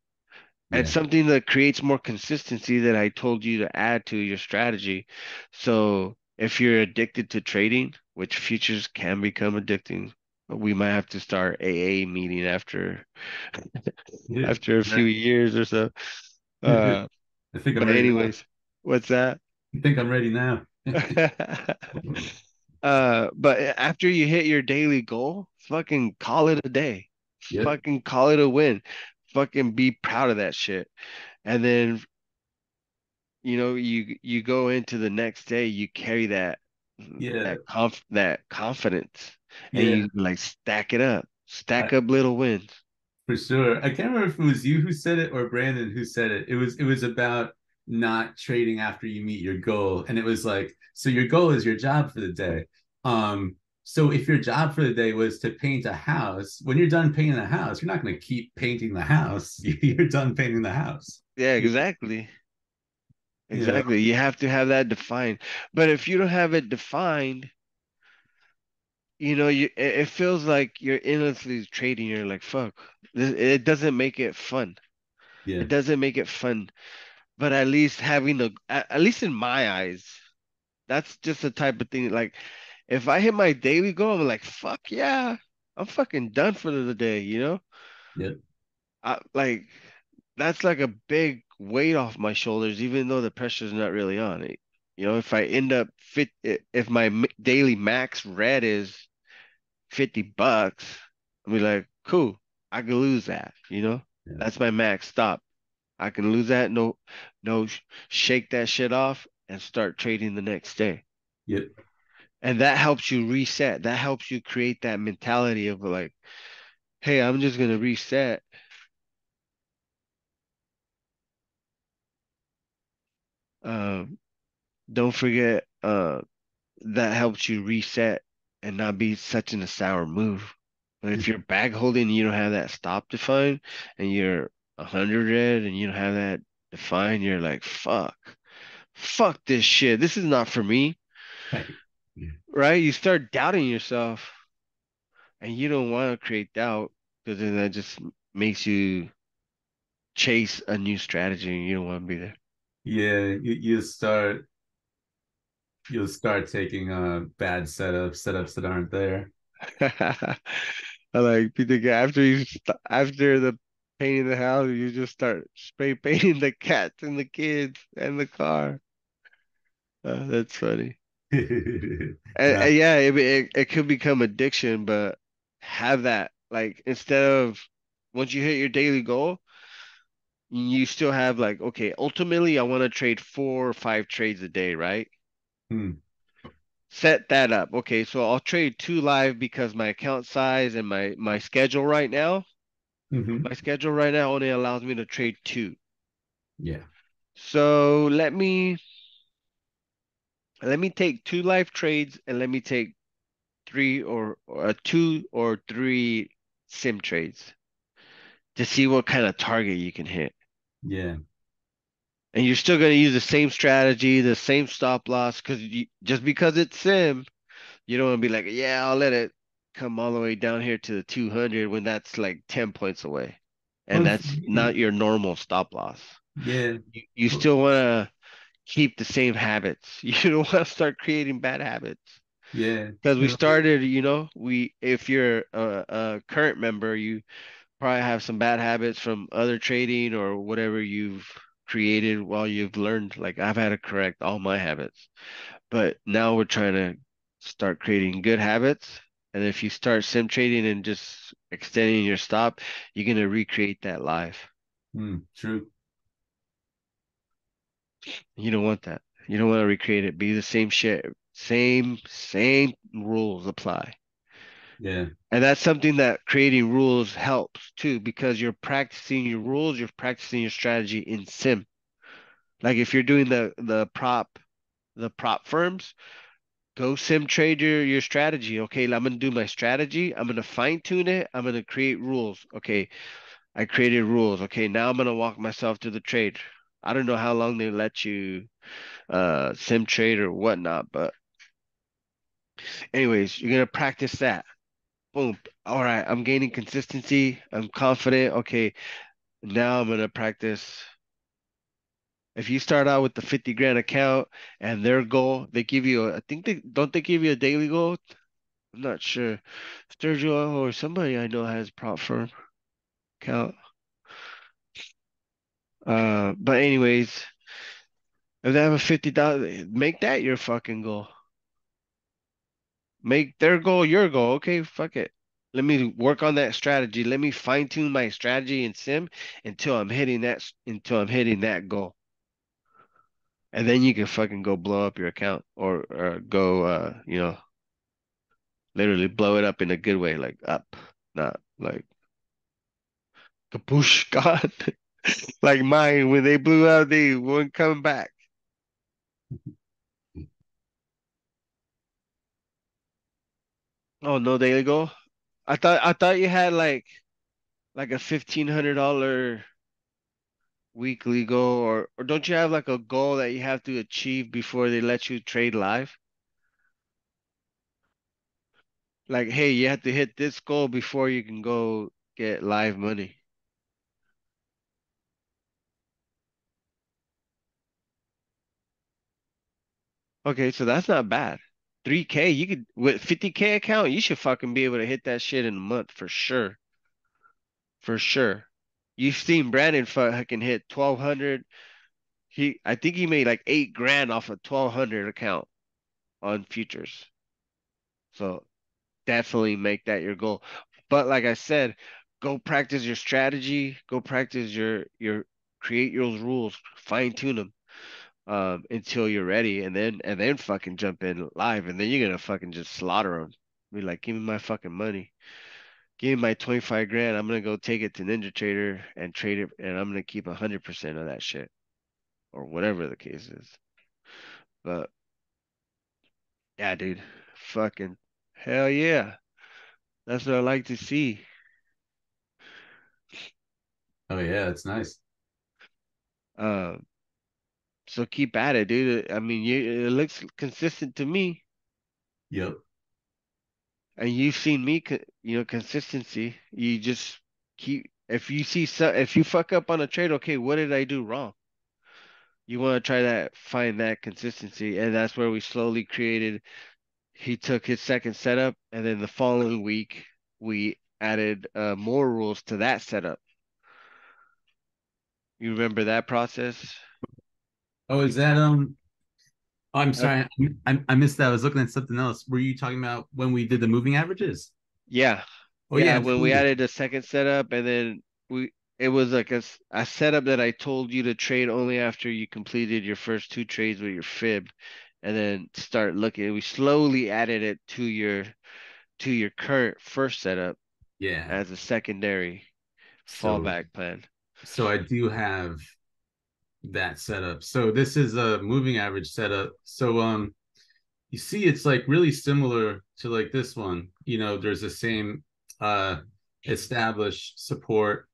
and something that creates more consistency that I told you to add to your strategy. So if you're addicted to trading, which futures can become addicting, But we might have to start AA meeting after Yeah. after a few years or so. Uh, I think I'm but ready now. anyways, what's that? I think I'm ready now. Uh, but after you hit your daily goal, fucking call it a day. Yep. Fucking call it a win. Fucking be proud of that shit. And then you know, you you go into the next day, you carry that Yeah. that conf that confidence, and Yeah. you like stack it up, stack I, up little wins. for sure. I can't remember if it was you who said it or Brandon who said it. It was it was about not trading after you meet your goal. And it was like, so your goal is your job for the day. Um, so if your job for the day was to paint a house, when you're done painting the house, you're not going to keep painting the house. You're done painting the house. Yeah, You, exactly. you have to have that defined. But if you don't have it defined, you know, you it, feels like you're endlessly trading. You're like, fuck. This, it doesn't make it fun. yeah, It doesn't make it fun. But at least having at, at least in my eyes, that's just the type of thing. Like, if I hit my daily goal, I'm like, fuck yeah, I'm fucking done for the day. You know, yeah, I like that's like a big weight off my shoulders, even though the pressure's not really on it. You know, if I end up fit, if my daily max red is 50 bucks, I'll be like, cool, I can lose that. You know, yeah, that's my max stop. I can lose that. No, no, shake that shit off and start trading the next day. yeah, And that helps you reset. That helps you create that mentality of like, hey, I'm just gonna reset. Um, don't forget, uh, that helps you reset and not be such in a sour move. But if you're bag holding and you don't have that stop defined and you're a hundred red and you don't have that defined, you're like, fuck, fuck this shit. This is not for me, right. Yeah, right? You start doubting yourself and you don't want to create doubt because then that just makes you chase a new strategy and you don't want to be there. Yeah. You, you start you'll start taking uh bad setups, setups that aren't there. I like after you st after the painting the house, you just start spray painting the cats and the kids and the car. Uh, that's funny. And, Nah, and yeah, it, it it could become addiction, but have that like instead of once you hit your daily goal, you still have like okay, ultimately I want to trade four or five trades a day, right? hmm, Set that up. Okay, so I'll trade two live because my account size and my my schedule right now, hmm my schedule right now only allows me to trade two. Yeah, So let me let me take two live trades and let me take three or, or uh, two or three sim trades to see what kind of target you can hit. Yeah. And you're still going to use the same strategy, the same stop loss, because just because it's sim, you don't want to be like, yeah, I'll let it come all the way down here to the 200 when that's like 10 points away. And Well, that's not your normal stop loss. Yeah. You, you still want to keep the same habits. You don't want to start creating bad habits. Yeah. Because we started, you know, we if you're a, a current member, you probably have some bad habits from other trading or whatever you've created while you've learned. Like I've had to correct all my habits, but now we're trying to start creating good habits. And if you start sim trading and just extending your stop, you're gonna recreate that live. mm, true. You don't want that. You don't want to recreate it. Be the same shit. Same same rules apply. Yeah. And that's something that creating rules helps too, because you're practicing your rules, you're practicing your strategy in sim. Like if you're doing the the prop the prop firms, go sim trade your your strategy. Okay, I'm gonna do my strategy. I'm gonna fine tune it. I'm gonna create rules. Okay, I created rules. Okay, now I'm gonna walk myself to the trade. I don't know how long they let you uh sim trade or whatnot, but anyways, you're gonna practice that. Boom. All right, I'm gaining consistency. I'm confident. Okay, now I'm gonna practice. If you start out with the 50 grand account and their goal, they give you a, I think they don't they give you a daily goal? I'm not sure. Sergio or somebody I know has prop firm account. Uh, but anyways, if they have a fifty fifty thousand, make that your fucking goal. Make their goal your goal. Okay, fuck it. Let me work on that strategy. Let me fine tune my strategy in sim until I'm hitting that until I'm hitting that goal. And then you can fucking go blow up your account or, or go uh, you know, literally blow it up in a good way, like up, not like kaboosh god. like mine, when they blew out, they weren't coming back. Oh no, daily goal. I thought I thought you had like like a fifteen hundred dollar weekly goal, or or don't you have like a goal that you have to achieve before they let you trade live? Like, hey, you have to hit this goal before you can go get live money. Okay, so that's not bad. 3K, you could with 50K account, you should fucking be able to hit that shit in a month for sure. For sure. You've seen Brandon fucking hit 1200. He I think he made like 8 grand off a 1200 account on futures. So definitely make that your goal. But like I said, go practice your strategy, go practice your your create your rules, fine tune them um until you're ready and then and then fucking jump in live and then you're gonna fucking just slaughter them. Be like, give me my fucking money. Give me my 25 grand. I'm gonna go take it to Ninja Trader and trade it and I'm gonna keep hundred percent of that shit. Or whatever the case is. But yeah, dude. Fucking hell yeah. That's what I like to see. Oh yeah, it's nice. Um, so keep at it, dude. I mean, you it looks consistent to me, Yep. and you've seen me, you know, consistency. You just keep. If you see so, if you fuck up on a trade, okay, what did I do wrong? You want to try that, find that consistency, and that's where we slowly created. He took his second setup, and then the following week we added uh, more rules to that setup. You remember that process? Oh, is that um? Oh, I'm sorry, I, I missed that. I was looking at something else. Were you talking about when we did the moving averages? Yeah, Oh yeah. yeah, When we added a second setup, and then we it was like a, a setup that I told you to trade only after you completed your first two trades with your fib, and then start looking. We slowly added it to your to your current first setup Yeah. as a secondary So fallback plan. so I do have that setup. So this is a moving average setup. So um you see it's like really similar to like this one. You know, there's the same uh established support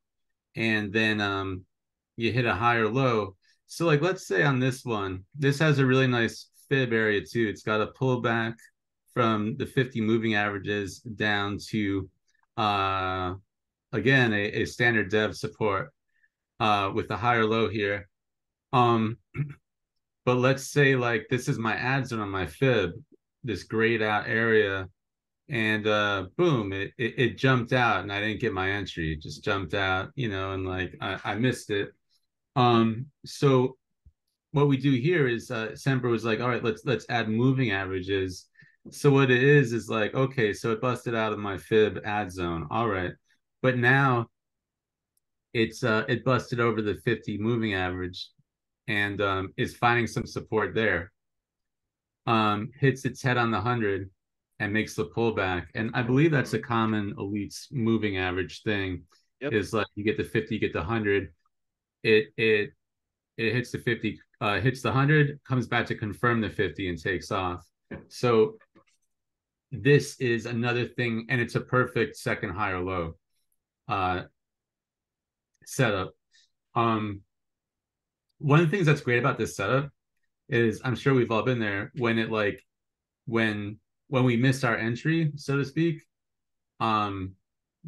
and then um, you hit a higher low. So like let's say on this one, this has a really nice fib area too. It's got a pullback from the 50 moving averages down to uh again a, a standard dev support uh with a higher low here. Um but let's say like this is my ad zone on my fib, this grayed out area and uh boom it, it, it jumped out and i didn't get my entry. It just jumped out you know and like i, I missed it. Um so what we do here is uh semper was like all right let's let's add moving averages. So what it is is like okay so it busted out of my fib ad zone. All right. But now it's uh it busted over the 50 moving average and um is finding some support there um hits its head on the 100 and makes the pullback. And I believe that's a common elites moving average thing. Yep. Is like you get the 50, you get the 100. It it it hits the 50, uh, hits the 100, comes back to confirm the 50 and takes off. So this is another thing, and it's a perfect second higher low uh, setup. Um, one of the things that's great about this setup is I'm sure we've all been there when it like when when we miss our entry, so to speak, um,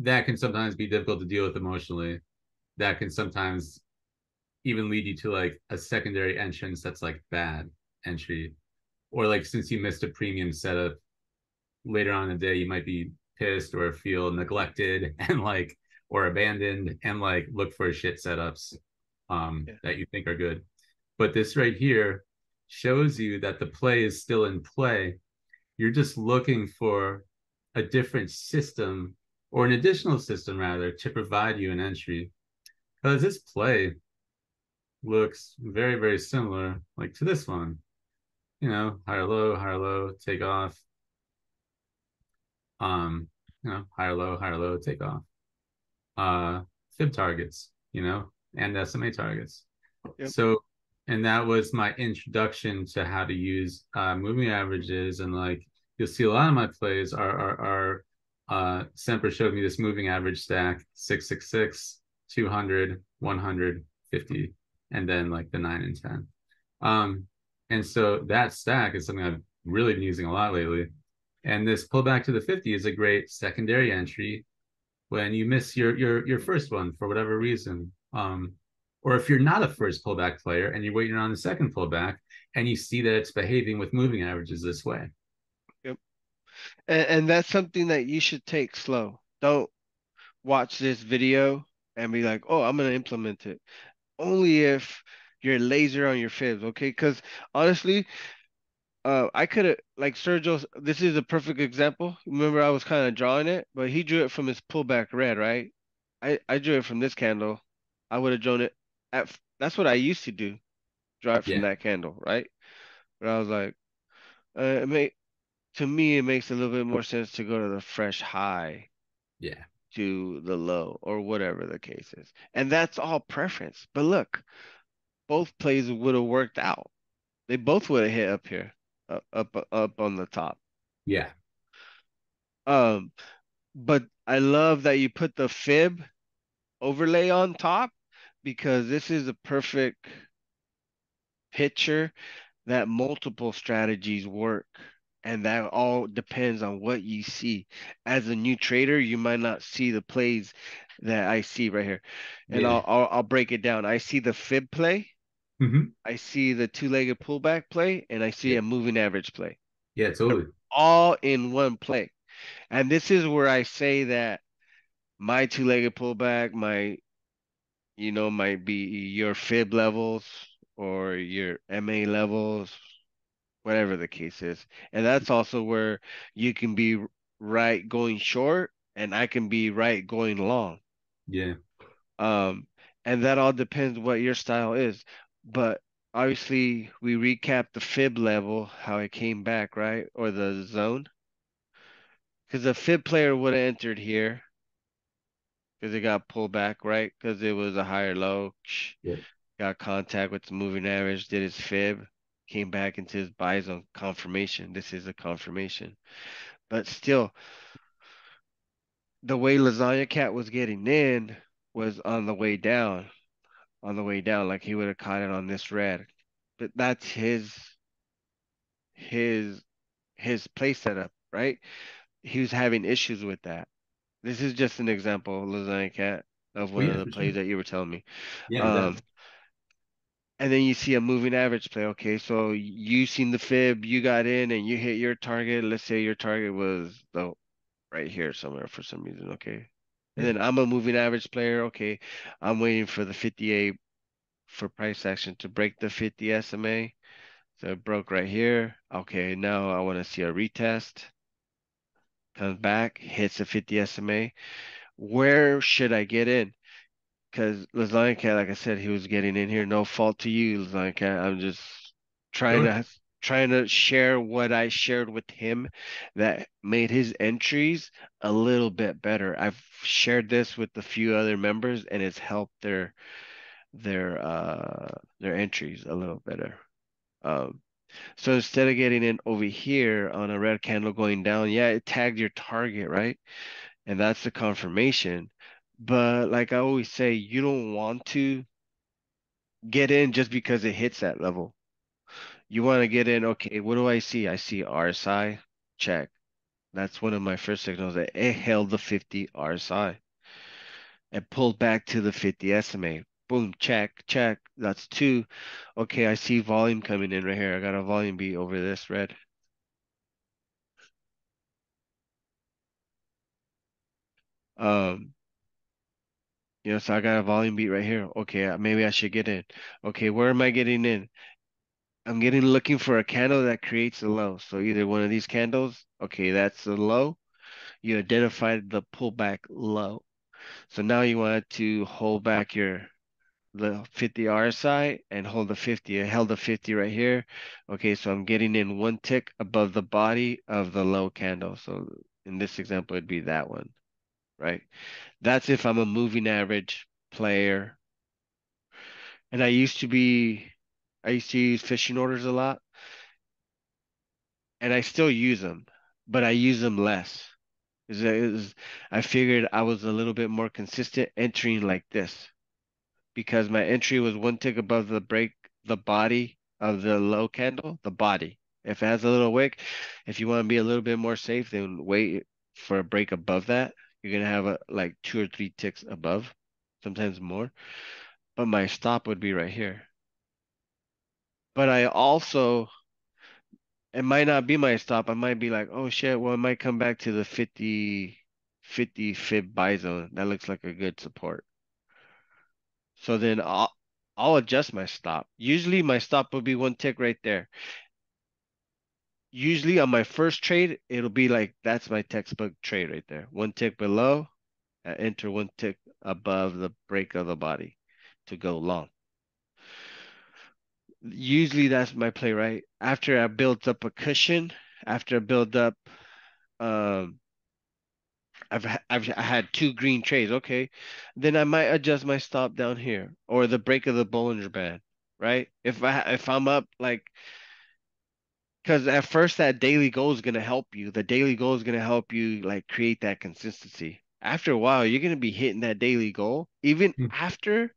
that can sometimes be difficult to deal with emotionally. That can sometimes even lead you to like a secondary entrance that's like bad entry. Or like since you missed a premium setup later on in the day, you might be pissed or feel neglected and like or abandoned and like look for shit setups um yeah. that you think are good. But this right here shows you that the play is still in play. You're just looking for a different system or an additional system rather to provide you an entry. Because this play looks very very similar like to this one. You know higher low higher low take off. Um you know higher low higher low take off. Uh fib targets you know and sma targets yep. so and that was my introduction to how to use uh, moving averages and like you'll see a lot of my plays are are, are uh, Semper showed me this moving average stack 666, 200, 100, 50, and then like the 9 and 10. Um, and so that stack is something I've really been using a lot lately. And this pullback to the 50 is a great secondary entry when you miss your your your first one for whatever reason. Um, or if you're not a first pullback player and you're waiting on the second pullback and you see that it's behaving with moving averages this way. Yep. And, and that's something that you should take slow. Don't watch this video and be like, oh, I'm going to implement it. Only if you're laser on your fibs, okay? Because honestly, uh, I could have like Sergio. This is a perfect example. Remember, I was kind of drawing it, but he drew it from his pullback red, right? I I drew it from this candle. I would have drawn it at that's what I used to do, drive from yeah. that candle, right? But I was like, uh, it may to me it makes a little bit more sense to go to the fresh high, yeah, to the low or whatever the case is, and that's all preference. But look, both plays would have worked out. They both would have hit up here, up up up on the top. Yeah. Um, but I love that you put the fib overlay on top because this is a perfect picture that multiple strategies work and that all depends on what you see. As a new trader you might not see the plays that i see right here. And yeah. I'll, I'll, I'll break it down. I see the fib play. Mm-hmm. i see the two-legged pullback play and i see yeah. a moving average play. Yeah totally. All in one play. And this is where i say that my two-legged pullback my you know, might be your fib levels or your MA levels, whatever the case is. And that's also where you can be right going short and I can be right going long. Yeah. Um, and that all depends what your style is. But obviously we recap the fib level, how it came back, right? Or the zone. Because the fib player would have entered here because it got pulled back, right? Because it was a higher low. Yeah. Got contact with the moving average, did his fib, came back into his buy zone confirmation. This is a confirmation. But still, the way Lasagna Cat was getting in was on the way down, on the way down, like he would have caught it on this red. But that's his his his play setup, right? He was having issues with that. This is just an example, Lasagna Cat, of Oh one yeah, of the plays sure. that you were telling me. Yeah, Um, and then you see a moving average play. Okay, so you seen the fib, you got in and you hit your target. Let's say your target was the right here somewhere for some reason. Okay. And then I'm a moving average player. Okay. I'm waiting for the 58 for price action to break the 50 SMA. So it broke right here. Okay, now I want to see a retest. Comes back, hits a 50 SMA. Where should I get in? Because Lasagna Cat, like I said, he was getting in here. No fault to you, Lasagna Cat. I'm just trying to trying to share what I shared with him that made his entries a little bit better. I've shared this with a few other members and it's helped their their uh their entries a little better. Um so instead of getting in over here on a red candle going down, yeah, it tagged your target, right? And that's the confirmation. But like I always say, you don't want to get in just because it hits that level. You want to get in, okay, what do I see? I see RSI, check. That's one of my first signals that it held the 50 RSI and pulled back to the 50 SMA. Boom, check, check. That's two. Okay, I see volume coming in right here. I got a volume beat over this red. Um, you know, so I got a volume beat right here. Okay, uh, maybe I should get in. Okay, where am I getting in? I'm getting looking for a candle that creates a low. So either one of these candles, okay, that's the low. You identified the pullback low. So now you want to hold back your the 50 RSI and hold the 50. I held the 50 right here. Okay, so I'm getting in one tick above the body of the low candle. So in this example, it'd be that one, right? That's if I'm a moving average player. And I used to be, I used to use fishing orders a lot, and I still use them, but I use them less. Is I figured I was a little bit more consistent entering like this because my entry was one tick above the break, the body of the low candle, the body. If it has a little wick, if you want to be a little bit more safe, then wait for a break above that. You're gonna have a like two or three ticks above, sometimes more. But my stop would be right here. But I also, it might not be my stop. I might be like, oh shit, well, it might come back to the 50, 50 fib buy zone. That looks like a good support. So then I'll I'll adjust my stop. Usually my stop will be one tick right there. Usually on my first trade, it'll be like that's my textbook trade right there. One tick below, I enter one tick above the break of the body to go long. Usually that's my play, right? After I build up a cushion, after I build up um I've I've I had two green trades, okay. Then I might adjust my stop down here or the break of the Bollinger Band, right? If I if I'm up like because at first that daily goal is gonna help you. The daily goal is gonna help you like create that consistency. After a while, you're gonna be hitting that daily goal even Hmm. after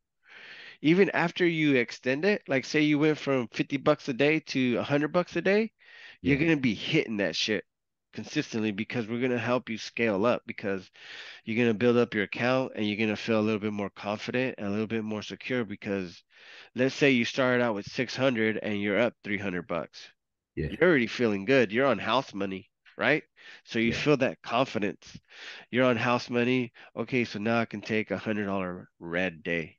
even after you extend it. Like say you went from 50 bucks a day to 100 bucks a day, you're gonna be hitting that shit consistently because we're gonna help you scale up because you're going to build up your account and you're going to feel a little bit more confident and a little bit more secure because let's say you started out with 600 and you're up 300 bucks. Yeah. You're already feeling good. You're on house money, right? So you Yeah. feel that confidence. You're on house money. Okay, so now I can take a hundred dollar red day.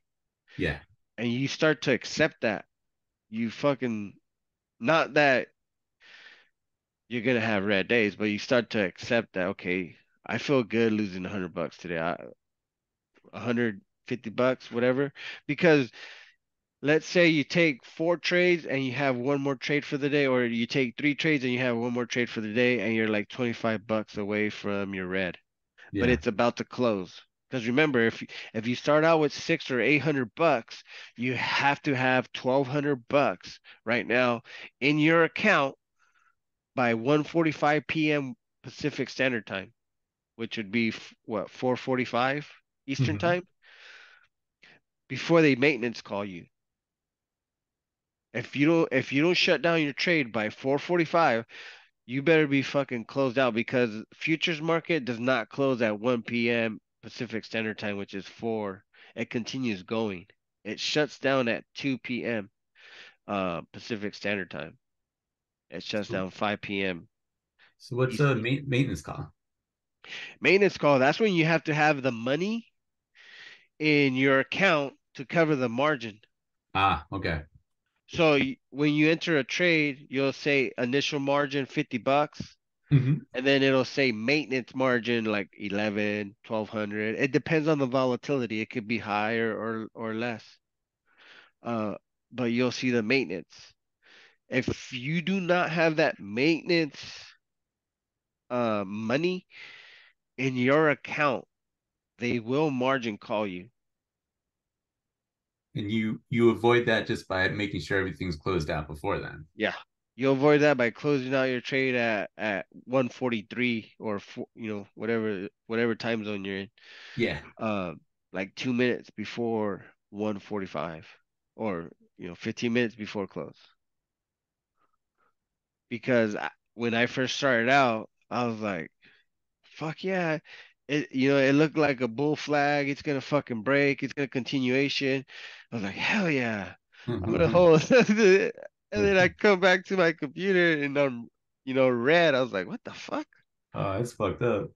Yeah. And you start to accept that. You fucking not that you're gonna have red days, but you start to accept that, okay, I feel good losing a hundred bucks today. I, 150 bucks, whatever. Because let's say you take four trades and you have one more trade for the day, or you take three trades and you have one more trade for the day, and you're like 25 bucks away from your red, but it's about to close. Because remember, if if you start out with six or eight hundred bucks, you have to have twelve hundred bucks right now in your account by 1:45 p.m. Pacific Standard Time, which would be what 4:45 Eastern Mhm. Time. before they maintenance call you. If you don't if you don't shut down your trade by 4:45, you better be fucking closed out because futures market does not close at 1 p.m. Pacific Standard Time, which is 4. It continues going. It shuts down at 2 p.m. Uh, Pacific Standard Time. It shuts So- down 5 p.m. So what's a ma- maintenance call? Maintenance call, that's when you have to have the money in your account to cover the margin. Ah, okay. So when you enter a trade, you'll say initial margin 50 bucks, hmm and then it'll say maintenance margin like 11, 1200. It depends on the volatility. It could be higher or or less. Uh, but you'll see the maintenance. If you do not have that maintenance uh money in your account, they will margin call you. And you you avoid that just by making sure everything's closed out before then. Yeah. You avoid that by closing out your trade at at 143 or four, you know whatever whatever time zone you're in. Yeah. Um, like two minutes before 145 or you know 15 minutes before close. Because I, when I first started out, I was like, "Fuck yeah!" It you know it looked like a bull flag. It's gonna fucking break. It's gonna continuation. I was like, "Hell yeah!" I'm gonna mm-hmm. hold. and then I mm-hmm. come back to my computer and I'm, you know, red. I was like, what the fuck? Oh, that's fucked up.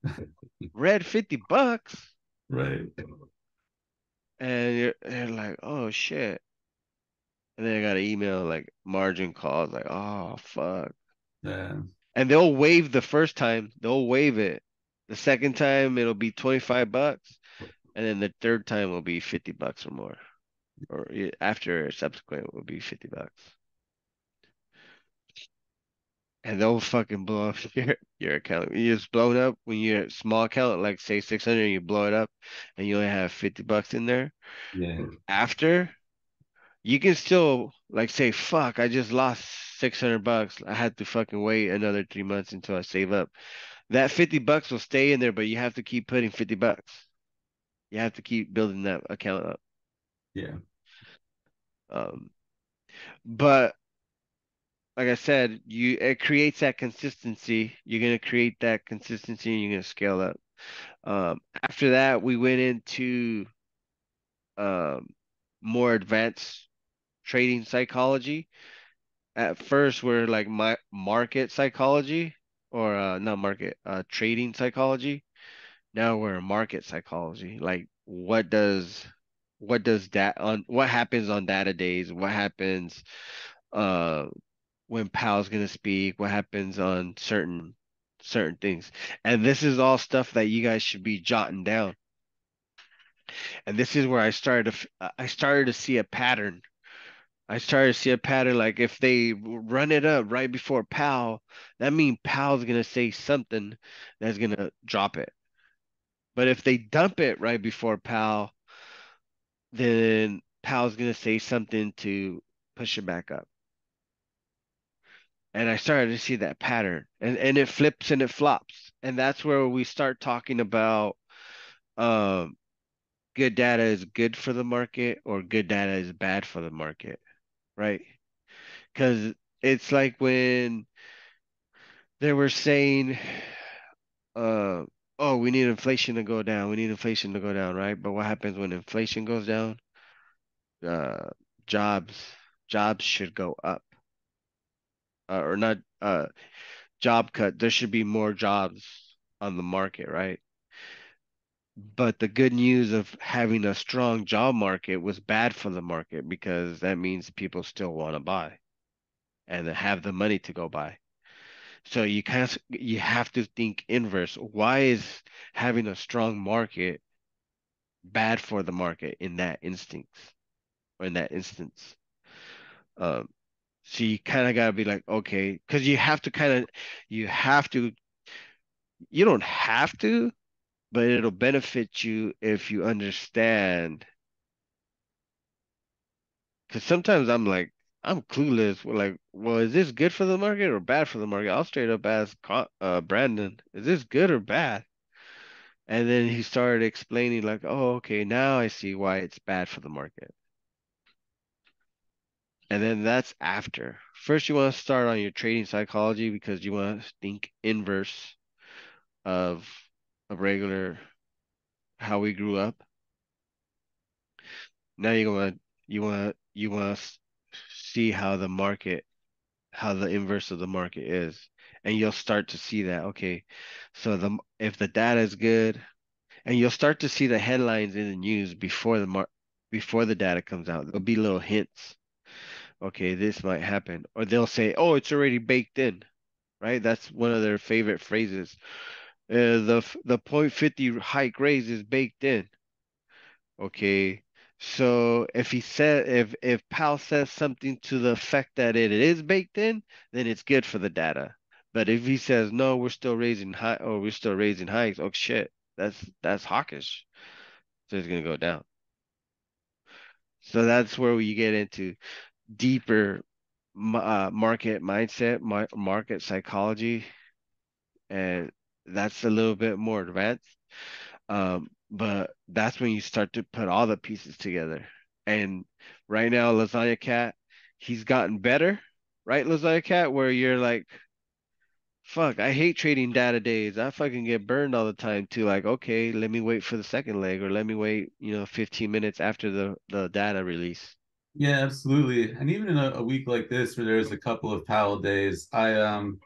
Red 50 bucks. right. And you're, they're like, oh shit. And then I got an email like margin calls, like, oh fuck. Yeah. And they'll waive the first time, they'll waive it. The second time it'll be 25 bucks. And then the third time will be 50 bucks or more. Or after subsequent will be 50 bucks. and they'll fucking blow up your your account. You just blow it up when you're a small account, like say six hundred, you blow it up, and you only have fifty bucks in there. Yeah. After, you can still like say, "Fuck, I just lost six hundred bucks. I had to fucking wait another three months until I save up." That fifty bucks will stay in there, but you have to keep putting fifty bucks. You have to keep building that account up. Yeah. Um, but like I said, you it creates that consistency. You're gonna create that consistency and you're gonna scale up. Um, after that, we went into um, more advanced trading psychology. At first, we're like my market psychology or uh, not market, uh, trading psychology. Now we're market psychology. Like what does what does that on what happens on data days? What happens uh when Powell's gonna speak? What happens on certain certain things? And this is all stuff that you guys should be jotting down. And this is where I started to I started to see a pattern. I started to see a pattern like if they run it up right before Powell, that means Powell's gonna say something that's gonna drop it. But if they dump it right before Powell, then Powell's gonna say something to push it back up. And I started to see that pattern. And and it flips and it flops. And that's where we start talking about um good data is good for the market or good data is bad for the market, right? Because it's like when they were saying uh oh, we need inflation to go down. We need inflation to go down, right? But what happens when inflation goes down? Uh, jobs, jobs should go up, uh, or not. Uh, job cut. There should be more jobs on the market, right? But the good news of having a strong job market was bad for the market because that means people still want to buy and have the money to go buy. So you kind of you have to think inverse. Why is having a strong market bad for the market in that instance or in that instance? Um, so you kind of got to be like, okay, because you have to kind of, you have to, you don't have to, but it'll benefit you if you understand. Because sometimes I'm like, I'm clueless. We're like, well, is this good for the market or bad for the market? I'll straight up ask uh, Brandon, is this good or bad? And then he started explaining like, oh, okay, now I see why it's bad for the market. And then that's after. First, you want to start on your trading psychology because you want to think inverse of a regular how we grew up. Now you want you want you want to see how the market how the inverse of the market is and you'll start to see that okay so the if the data is good and you'll start to see the headlines in the news before the mar- before the data comes out there'll be little hints okay this might happen or they'll say oh it's already baked in right that's one of their favorite phrases uh, the the 0.50 hike raise is baked in okay so if he said if if Powell says something to the effect that it is baked in, then it's good for the data. But if he says no, we're still raising high or we're still raising hikes, oh shit, that's that's hawkish. So it's gonna go down. So that's where we get into deeper uh, market mindset, market psychology, and that's a little bit more advanced. Um, but that's when you start to put all the pieces together. And right now, Lasagna Cat, he's gotten better, right, Lasagna Cat, where you're like, fuck, I hate trading data days. I fucking get burned all the time too. Like, okay, let me wait for the second leg or let me wait, you know, 15 minutes after the, the data release. Yeah, absolutely. And even in a, a week like this where there's a couple of Powell days, I um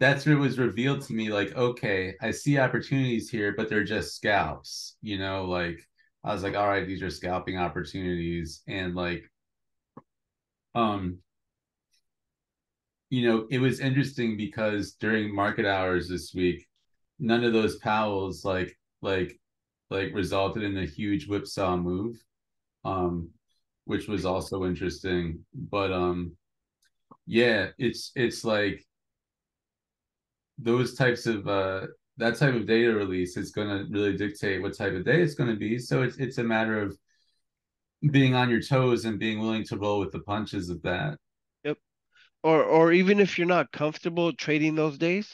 that's where it was revealed to me like okay i see opportunities here but they're just scalps you know like i was like all right these are scalping opportunities. And like um you know it was interesting because during market hours this week none of those powells like like like resulted in a huge whipsaw move um which was also interesting. But um yeah it's it's like those types of uh, that type of data release is going to really dictate what type of day it's going to be. So it's it's a matter of being on your toes and being willing to roll with the punches of that. Yep. Or or even if you're not comfortable trading those days,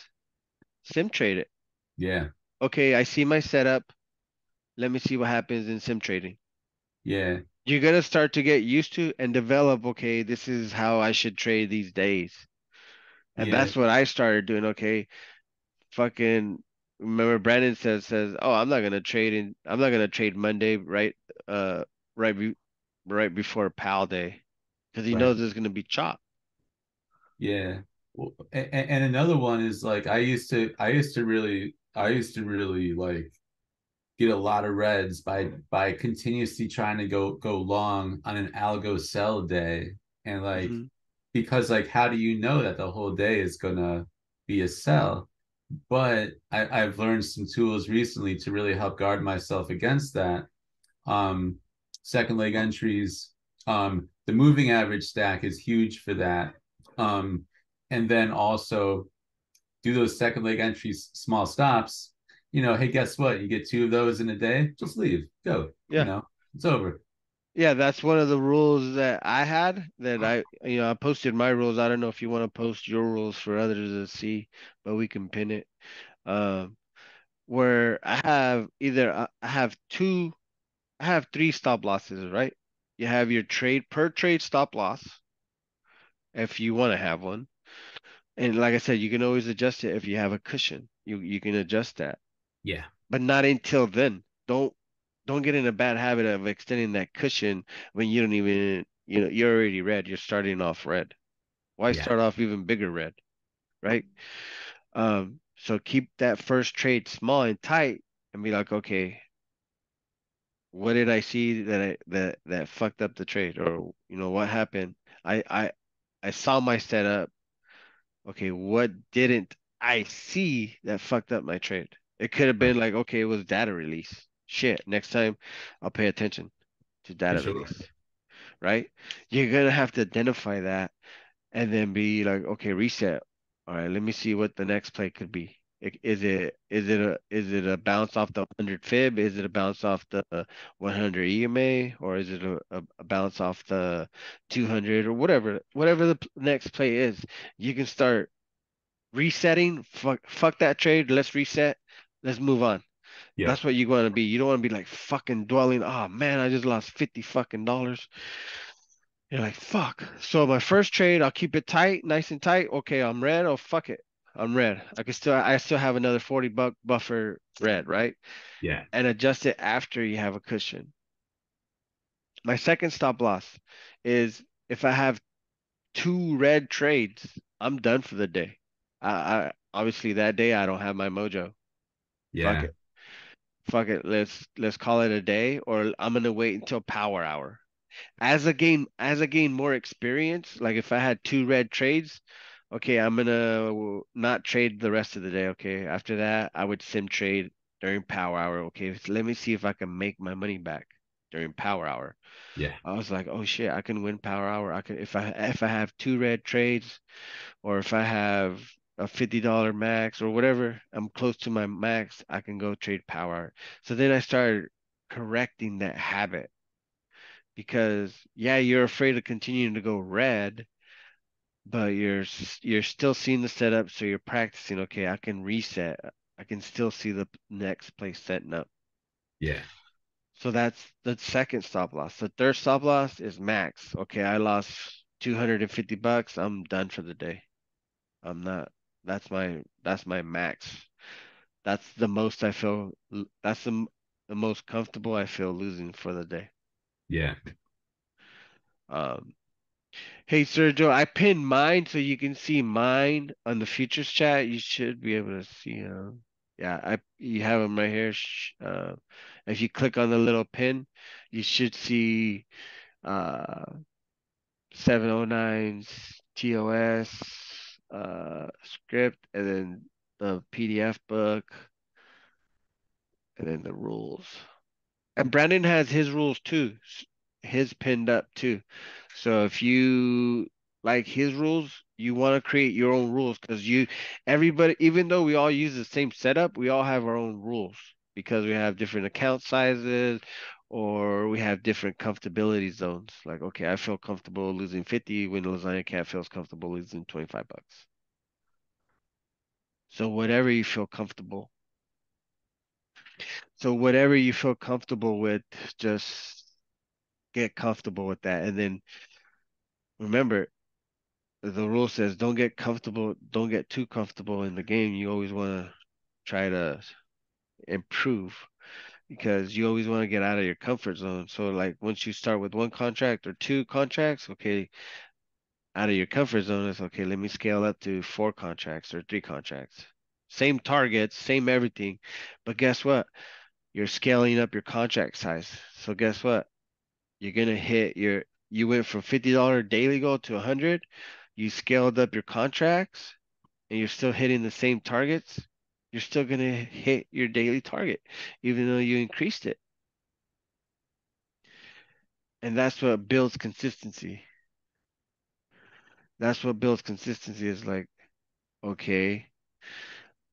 sim trade it. Yeah. Okay, I see my setup. Let me see what happens in sim trading. Yeah. You're gonna start to get used to and develop, okay, this is how I should trade these days. And yeah. that's what I started doing. Okay, fucking remember Brandon says says, "Oh, I'm not gonna trade in. I'm not gonna trade Monday right uh right be, right before Powell Day because he right. knows there's gonna be chop." Yeah. Well, and, and another one is like I used to I used to really I used to really like get a lot of reds by by continuously trying to go go long on an algo sell day and like mm-hmm because like how do you know that the whole day is gonna be a sell? But I, have learned some tools recently to really help guard myself against that. Um, second leg entries um, the moving average stack is huge for that. Um, and then also do those second leg entries small stops you know hey guess what? You get two of those in a day just leave go yeah. you know it's over yeah, that's one of the rules that I had that I, you know, I posted my rules. I don't know if you want to post your rules for others to see, but we can pin it. Um, where I have either uh, I have two, I have three stop losses, right? You have your trade per trade stop loss, if you want to have one, and like I said, you can always adjust it if you have a cushion. You you can adjust that. Yeah. But not until then. Don't don't get in a bad habit of extending that cushion when you don't even you know you're already red you're starting off red. Why yeah. start off even bigger red right? Um so keep that first trade small and tight and be like okay what did i see that i that that fucked up the trade? Or you know what happened? I i i saw my setup. Okay what didn't i see that fucked up my trade? It could have been like okay it was data release shit, next time I'll pay attention to data sure. release. Right? You're gonna have to identify that and then be like, okay, reset. All right, let me see what the next play could be. Is it is it a is it a bounce off the 100 fib? Is it a bounce off the 100 EMA, or is it a, a bounce off the 200 or whatever whatever the next play is? You can start resetting. Fuck fuck that trade. Let's reset. Let's move on Yep. That's what you want to be. You don't want to be like fucking dwelling. Oh man, I just lost 50 fucking dollars. You're like, fuck. So my first trade, I'll keep it tight, nice and tight. Okay, I'm red. Oh fuck it. I'm red. I can still I still have another 40 buck buffer red, right? Yeah. And adjust it after you have a cushion. My second stop loss is if I have two red trades, I'm done for the day. I, I obviously that day I don't have my mojo. Fuck Yeah. Fuck it. Let's let's call it a day, or I'm gonna wait until power hour. As I gain as I gain more experience, like if I had two red trades, okay, I'm gonna not trade the rest of the day. Okay, after that, I would sim trade during power hour. Okay, so let me see if I can make my money back during power hour. Yeah. I was like, oh shit, I can win power hour. I can if I if I have two red trades, or if I have a fifty dollar max or whatever, I'm close to my max, I can go trade power. So then I started correcting that habit because yeah, you're afraid of continuing to go red, but you're you're still seeing the setup, so you're practicing. Okay, I can reset. I can still see the next place setting up. Yeah. So that's the second stop loss. The third stop loss is max. Okay, I lost 250 bucks. I'm done for the day. I'm not. That's my that's my max. That's the most I feel. That's the the most comfortable I feel losing for the day. Yeah. Um, Hey Sergio, I pinned mine so you can see mine on the futures chat. You should be able to see them. Yeah, I you have them right here. Uh, if you click on the little pin, you should see uh 709's TOS uh script and then the PDF book and then the rules. And Brandon has his rules too, his pinned up too. So if you like his rules, you want to create your own rules because you, everybody, even though we all use the same setup, we all have our own rules because we have different account sizes or we have different comfortability zones. Like, okay, I feel comfortable losing 50 when Lasagna Cat feels comfortable losing 25 bucks. So whatever you feel comfortable. So whatever you feel comfortable with, just get comfortable with that. And then remember, the rule says don't get comfortable, don't get too comfortable in the game. You always want to try to improve because you always want to get out of your comfort zone. So like once you start with one contract or two contracts, okay, out of your comfort zone is okay, let me scale up to four contracts or three contracts. Same targets, same everything. But guess what? You're scaling up your contract size. So guess what? You're gonna hit your you went from $50 daily goal to 100. You scaled up your contracts and you're still hitting the same targets. You're still gonna hit your daily target even though you increased it. And that's what builds consistency. That's what builds consistency is like, okay,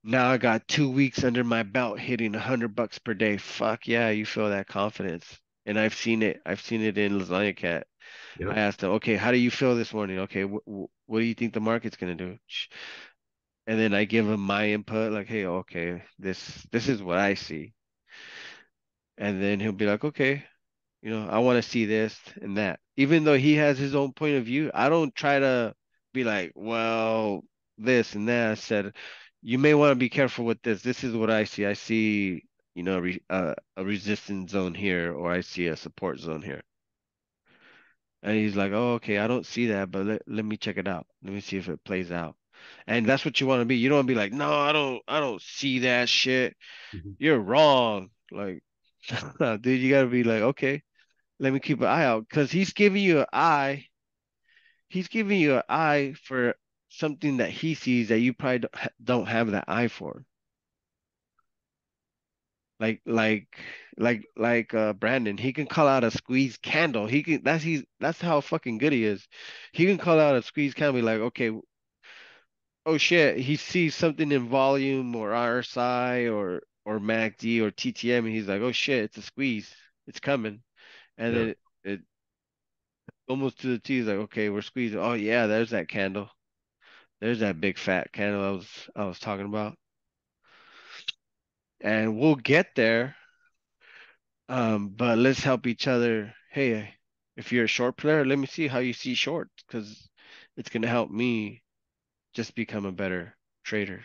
now I got two weeks under my belt hitting a hundred bucks per day. Fuck yeah, you feel that confidence. And I've seen it. I've seen it in Lasagna Cat. I asked them, okay, how do you feel this morning? Okay, wh wh what do you think the market's gonna do? And then I give them my input, like, hey, okay, this this is what I see. And then he'll be like, okay, you know, I want to see this and that. Even though he has his own point of view, I don't try to be like, well, this and that. I said, you may want to be careful with this. This is what I see. I see, you know, re uh, a resistance zone here, or I see a support zone here. And he's like, oh, okay, I don't see that, but let, let me check it out. Let me see if it plays out. And that's what you want to be. You don't want to be like, no, I don't, I don't see that shit. Mhm. You're wrong. Like, dude, you gotta be like, okay, let me keep an eye out because he's giving you an eye. He's giving you an eye for something that he sees that you probably don't don't have that eye for. Like, like, like, like, uh, Brandon, he can call out a squeeze candle. He can, that's he's, that's how fucking good he is. He can call out a squeeze candle, be like, okay, oh shit, he sees something in volume or RSI or or MACD or TTM, and he's like, oh shit, it's a squeeze, it's coming, and then it, it almost to the T is like, okay, we're squeezing. Oh yeah, there's that candle. There's that big fat candle I was I was talking about. and we'll get there. Um, but let's help each other. Hey, if you're a short player, let me see how you see short because it's gonna help me just become a better trader.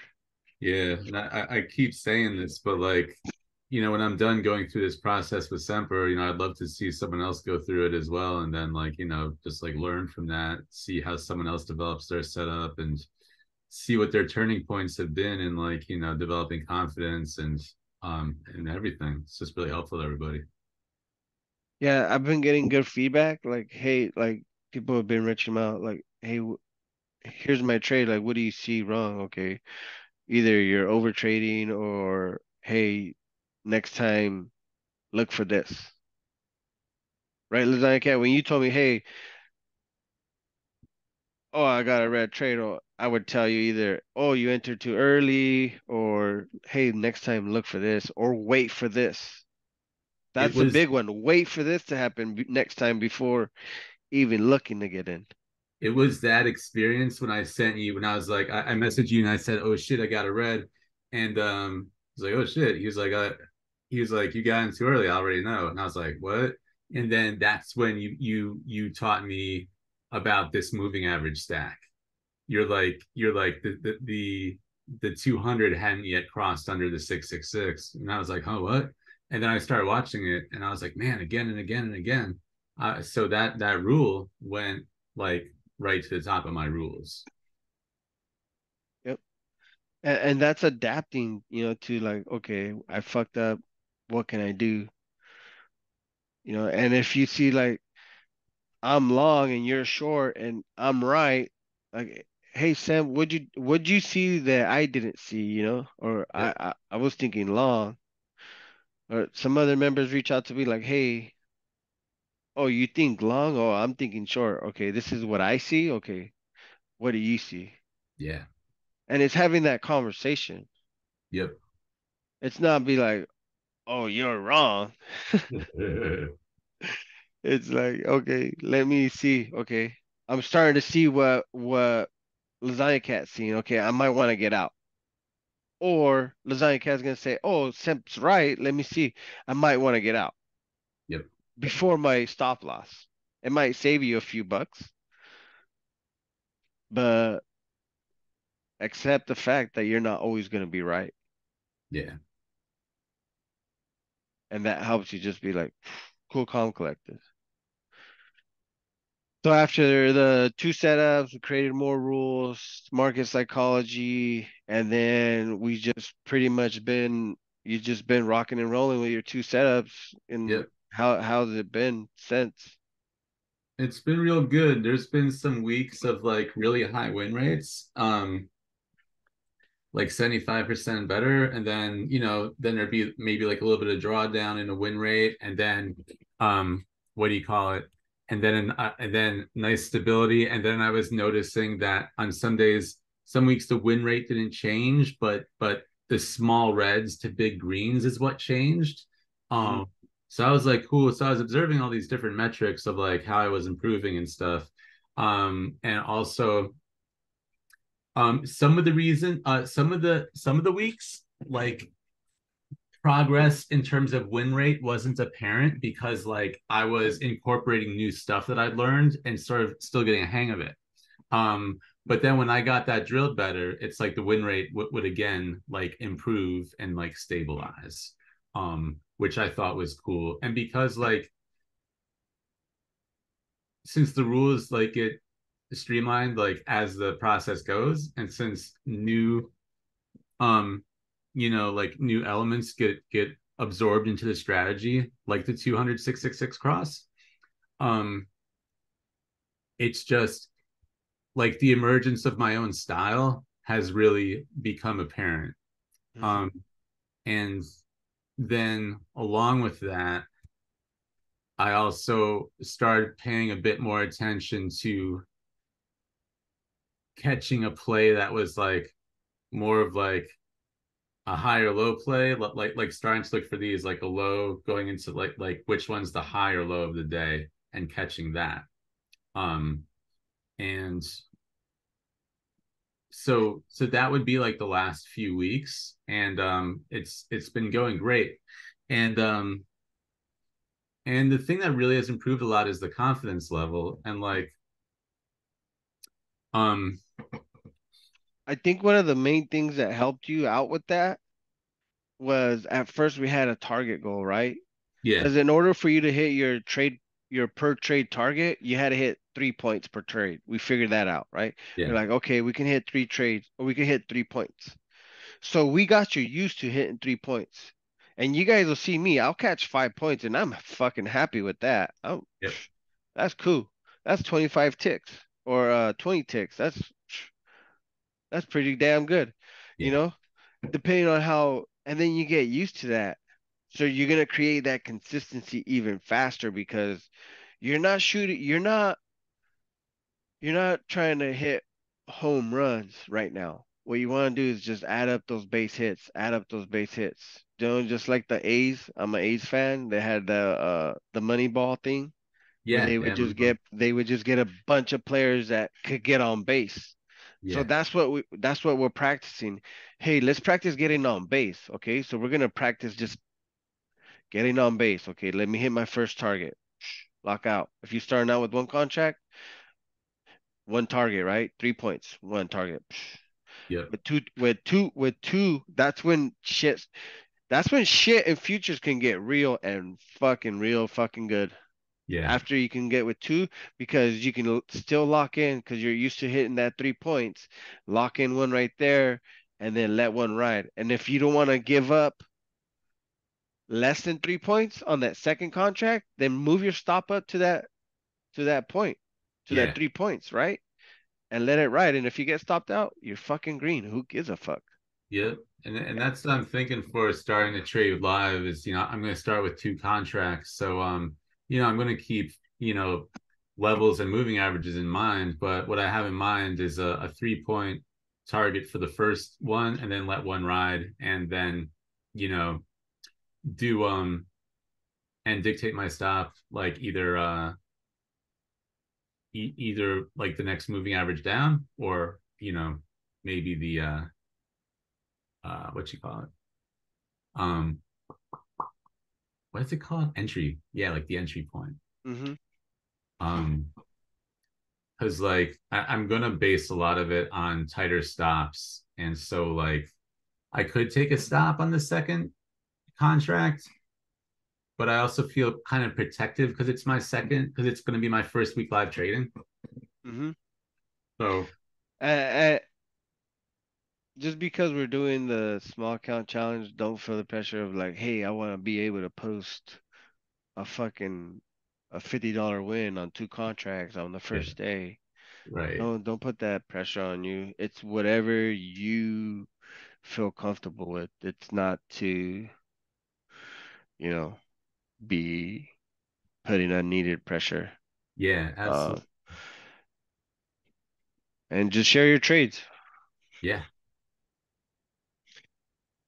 Yeah, I, I keep saying this, but like, you know, when I'm done going through this process with Semper, you know, I'd love to see someone else go through it as well, and then like, you know, just like learn from that, see how someone else develops their setup, and see what their turning points have been in like, you know, developing confidence and um and everything. It's just really helpful to everybody. Yeah, I've been getting good feedback. Like, hey, like people have been reaching out, like, hey, here's my trade. Like, what do you see wrong? Okay, either you're over trading or hey, next time look for this. Right, Lasagna Cat, when you told me, hey, oh, I got a red trade, or I would tell you either, oh, you entered too early, or hey, next time look for this, or wait for this. That's was, a big one. Wait for this to happen next time before even looking to get in. It was that experience when I sent you when I was like, I, I messaged you and I said, "Oh shit, I got a red," and um, I was like, "Oh shit," he was like, uh, he was like, "You got in too early. I already know," and I was like, "What?" And then that's when you you you taught me about this moving average stack. You're like you're like the the the, the 200 hadn't yet crossed under the 666 and i was like oh what and then i started watching it and i was like man again and again and again uh, so that that rule went like right to the top of my rules yep and, and that's adapting you know to like okay i fucked up what can i do you know and if you see like I'm long and you're short and I'm right, like hey Sam, would you would you see that I didn't see, you know? Or yeah. I, I I was thinking long. Or some other members reach out to me like, hey, oh, you think long? Oh, I'm thinking short. Okay, this is what I see. Okay. What do you see? Yeah. And it's having that conversation. Yep. It's not be like, oh, you're wrong. it's like okay let me see okay i'm starting to see what what lasagna cat's seeing okay i might want to get out or lasagna cat's gonna say oh simp's right let me see i might want to get out before my stop loss it might save you a few bucks but accept the fact that you're not always going to be right yeah and that helps you just be like cool calm collected so after the two setups, we created more rules, market psychology, and then we just pretty much been you just been rocking and rolling with your two setups. And yep. How how's it been since? It's been real good. There's been some weeks of like really high win rates. Um like 75% better and then you know then there'd be maybe like a little bit of drawdown in a win rate and then um what do you call it and then uh, and then nice stability. And then I was noticing that on some days, some weeks the win rate didn't change, but but the small reds to big greens is what changed. Um, mm-hmm. So I was like, cool. So I was observing all these different metrics of like how I was improving and stuff. Um, and also um some of the reason uh some of the some of the weeks like progress in terms of win rate wasn't apparent because like I was incorporating new stuff that I'd learned and sort of still getting a hang of it. Um, but then when I got that drilled better, it's like the win rate w- would again like improve and like stabilize, um, which I thought was cool. And because like since the rules like get streamlined like as the process goes, and since new um you know like new elements get get absorbed into the strategy like the 200 666 cross um it's just like the emergence of my own style has really become apparent mm-hmm. um and then along with that i also started paying a bit more attention to catching a play that was like more of like a higher low play, like like starting to look for these like a low going into like like which one's the high or low of the day and catching that. Um and so so that would be like the last few weeks and um it's it's been going great and um and the thing that really has improved a lot is the confidence level and like um I think one of the main things that helped you out with that was at first we had a target goal, right? yeah Because in order for you to hit your trade, your per trade target, you had to hit three points per trade. We figured that out, right? yeah We're like, okay, we can hit three trades or we can hit three points. So we got you used to hitting three points. And you guys will see me, I'll catch five points and I'm fucking happy with that. Oh, Yep. that's cool. That's 25 ticks or uh 20 ticks. That's that's pretty damn good. You know, depending on how and then you get used to that. So you're gonna create that consistency even faster because you're not shooting you're not you're not trying to hit home runs right now. What you want to do is just add up those base hits, add up those base hits. You know, just like the A's. I'm an A's fan. They had the uh the Moneyball thing yeah they would yeah, just get they would just get a bunch of players that could get on base. Yeah. So that's what we that's what we're practicing. Hey, let's practice getting on base. Okay, so we're gonna practice just getting on base. Okay, let me hit my first target. Lock out. If you starting out with one contract, one target, right? Three points, one target. Yeah. With two, with two, with two, that's when shit. That's when shit and futures can get real and fucking real fucking good. yeah After you can get with two, because you can still lock in because you're used to hitting that three points. Lock in one right there, and then let one ride. And if you don't want to give up less than three points on that second contract, then move your stop up to that to that point, to Yeah. that three points, right? And let it ride. And if you get stopped out, you're fucking green. Who gives a fuck? Yep. And and that's what I'm thinking for starting to trade live is, you know, I'm going to start with two contracts. So um, you know, I'm going to keep, you know, levels and moving averages in mind, but what I have in mind is a, a three point target for the first one and then let one ride and then, you know, do um and dictate my stop like either uh e- either like the next moving average down or, you know, maybe the uh uh what you call it? Um what is it called? Entry. Yeah like the entry point. Mm-hmm. um because like I, i'm gonna base a lot of it on tighter stops. And so like i could take a stop on the second contract but i also feel kind of protective because it's my second because it's going to be my first week live trading Mm-hmm. so Uh, just because we're doing the small account challenge, don't feel the pressure of like, hey, I want to be able to post a fucking a fifty dollar win on two contracts on the first day. right Don't don't put that pressure on you. It's whatever you feel comfortable with. It's not to, you know, be putting unneeded pressure. yeah Uh, absolutely and just share your trades. yeah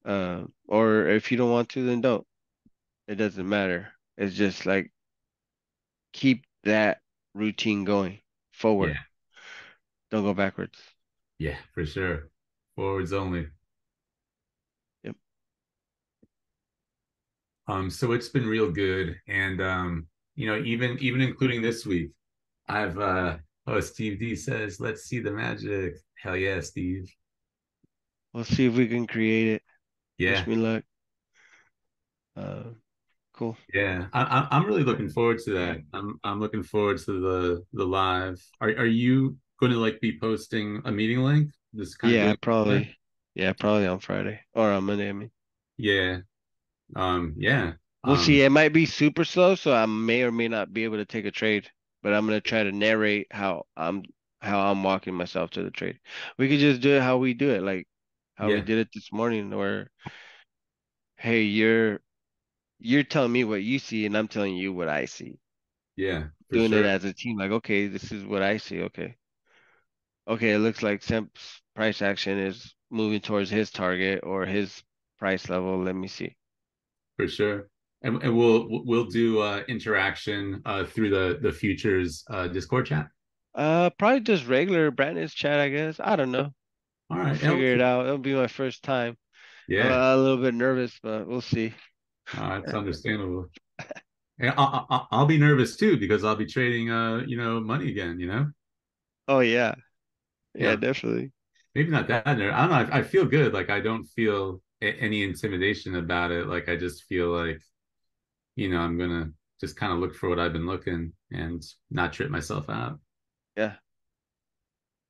Uh, or if you don't want to, then don't. It doesn't matter. It's just like keep that routine going forward. yeah Don't go backwards. yeah for sure forwards only Um, so it's been real good, and um, you know, even even including this week, I've uh, oh, Steve D says, "Let's see the magic." Hell yeah, Steve. We'll see if we can create it. Yeah, Wish me luck. Uh, cool. yeah. I, I'm really looking forward to that. I'm I'm looking forward to the the live. Are are you going to like be posting a meeting link? This kind Yeah, of probably. Yeah, probably on Friday or on Monday. I mean, yeah, um, yeah. we'll um, see. It might be super slow, so I may or may not be able to take a trade. But I'm gonna try to narrate how I'm how I'm walking myself to the trade. We could just do it how we do it, like how we did it this morning, where hey, you're you're telling me what you see, and I'm telling you what I see. Yeah, Doing sure. it as a team, like okay, this is what I see. Okay, okay, it looks like Simp's price action is moving towards his target or his price level. Let me see. For sure. And, and we'll we'll do uh, interaction uh, through the the futures uh, Discord chat. Uh, probably just regular Brandon's chat, I guess. I don't know. All right. Figure it out. It'll be my first time. I'm Yeah. a little bit nervous, but we'll see. Uh, it's understandable. Yeah, I, I, I'll be nervous too because I'll be trading, uh, you know, money again. You know. Oh yeah, yeah, Yeah. definitely. Maybe not that nervous. I don't know. I, I feel good. Like I don't feel any intimidation about it. Like I just feel like, you know, I'm gonna just kind of look for what I've been looking and not trip myself out. Yeah,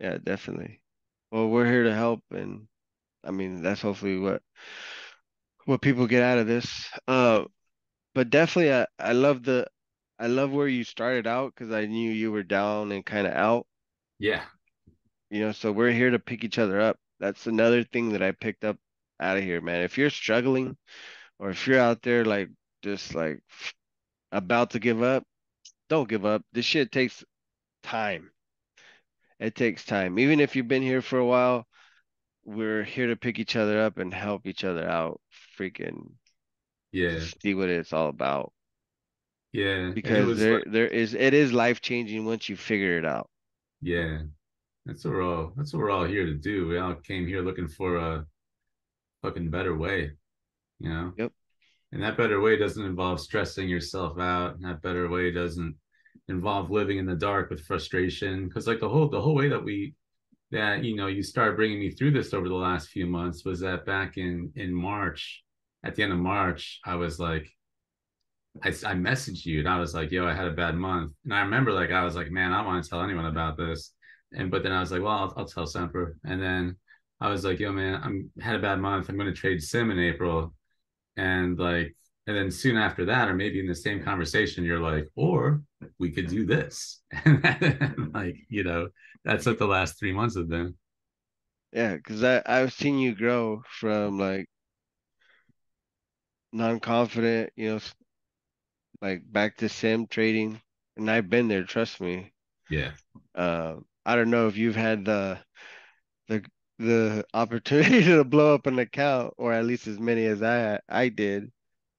yeah, definitely. Well, we're here to help, and I mean that's hopefully what what people get out of this. Uh, but definitely, I I love the I love where you started out because I knew you were down and kind of out. Yeah. You know, so we're here to pick each other up. That's another thing that I picked up out of here, man. If you're struggling or if you're out there like just like about to give up, don't give up. This shit takes time. It takes time. Even if you've been here for a while, we're here to pick each other up and help each other out. Freaking Yeah. see what it's all about. Yeah. Because there like, there is it is life changing once you figure it out. yeah. That's what we're all. That's what we're all here to do. We all came here looking for a fucking better way. You know. Yep. And that better way doesn't involve stressing yourself out. And that better way doesn't involve living in the dark with frustration. Because like the whole the whole way that we that you know you started bringing me through this over the last few months was that back in in March, at the end of March, I was like, I I messaged you and I was like, yo, I had a bad month. And I remember like I was like, man, I want to tell anyone about this. And but then I was like, well, I'll, I'll tell Semper. And then I was like, yo, man, I'm had a bad month. I'm going to trade Sim in April. And like and then soon after that or maybe in the same conversation you're like or we could do this. And like you know that's what the last three months have been. Yeah, because I I've seen you grow from like non-confident, you know, like back to sim trading, and I've been there, trust me. yeah. Uh, I don't know if you've had the the the opportunity to blow up an account, or at least as many as I I did,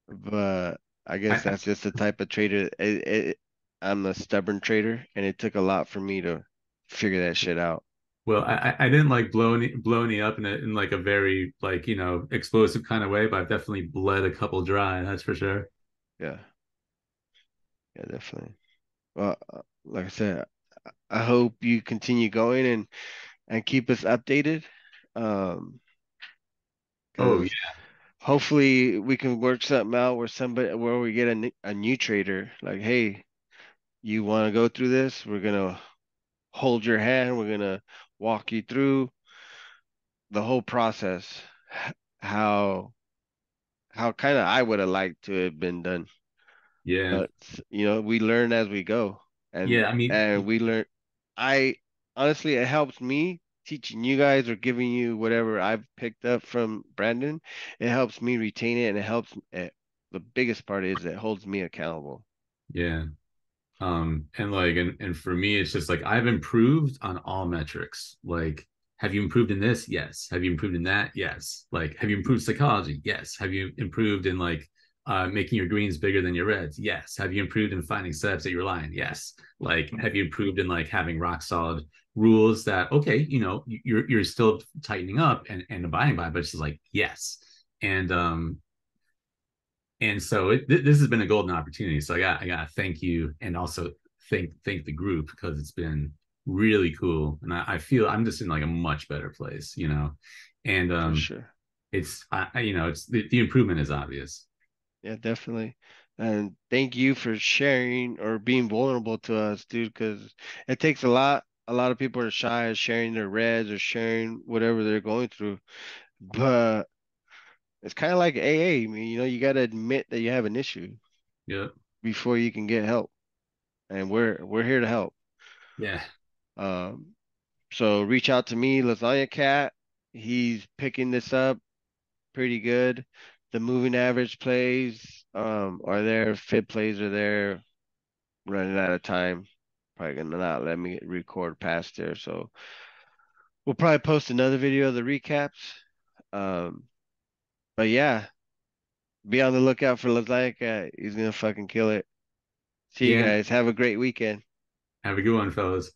but I guess that's just the type of trader. It, it, I'm a stubborn trader, and it took a lot for me to figure that shit out. well I, I didn't like blowing blowing up in a, in like a very like you know explosive kind of way but I've definitely bled a couple dry that's for sure Yeah, yeah, definitely. Well, uh, like I said, I hope you continue going and and keep us updated. Um, oh yeah. hopefully we can work something out where somebody where we get a, a new trader like, hey, you want to go through this? We're gonna hold your hand. We're gonna walk you through the whole process. How how kind of I would have liked to have been done, yeah but you know we learn as we go, and yeah I mean and we learn. I honestly, it helps me teaching you guys or giving you whatever I've picked up from Brandon. It helps me retain it, and it helps. It, the biggest part is it holds me accountable. yeah. Um and like and, and for me it's just like i've improved on all metrics. Like have you improved in this? Yes. Have you improved in that? Yes. Like have you improved psychology? Yes. Have you improved in like uh making your greens bigger than your reds? Yes. Have you improved in finding setups that you're lying? Yes. Like have you improved in like having rock solid rules that okay you know you're you're still tightening up and and abiding by but it's like yes and um and so it, th- this has been a golden opportunity. So I got I got to thank you and also thank thank the group because it's been really cool, and I, I feel I'm just in like a much better place, you know. And For um, sure. it's I, I- you know it's the, the improvement is obvious. Yeah, definitely. And thank you for sharing or being vulnerable to us, dude, because it takes a lot. A lot of people are shy of sharing their reds or sharing whatever they're going through. But it's kind of like AA. I mean, you know, you got to admit that you have an issue Yeah, before you can get help. And we're we're here to help. yeah, Um, so reach out to me, Lasagna Cat. He's picking this up pretty good. The moving average plays um are there, fib plays are there. Running out of time. Probably gonna not let me record past there. So we'll probably post another video of the recaps. Um, but yeah, be on the lookout for Lasagna Cat. He's gonna fucking kill it. See you yeah. guys. Have a great weekend. Have a good one, fellas.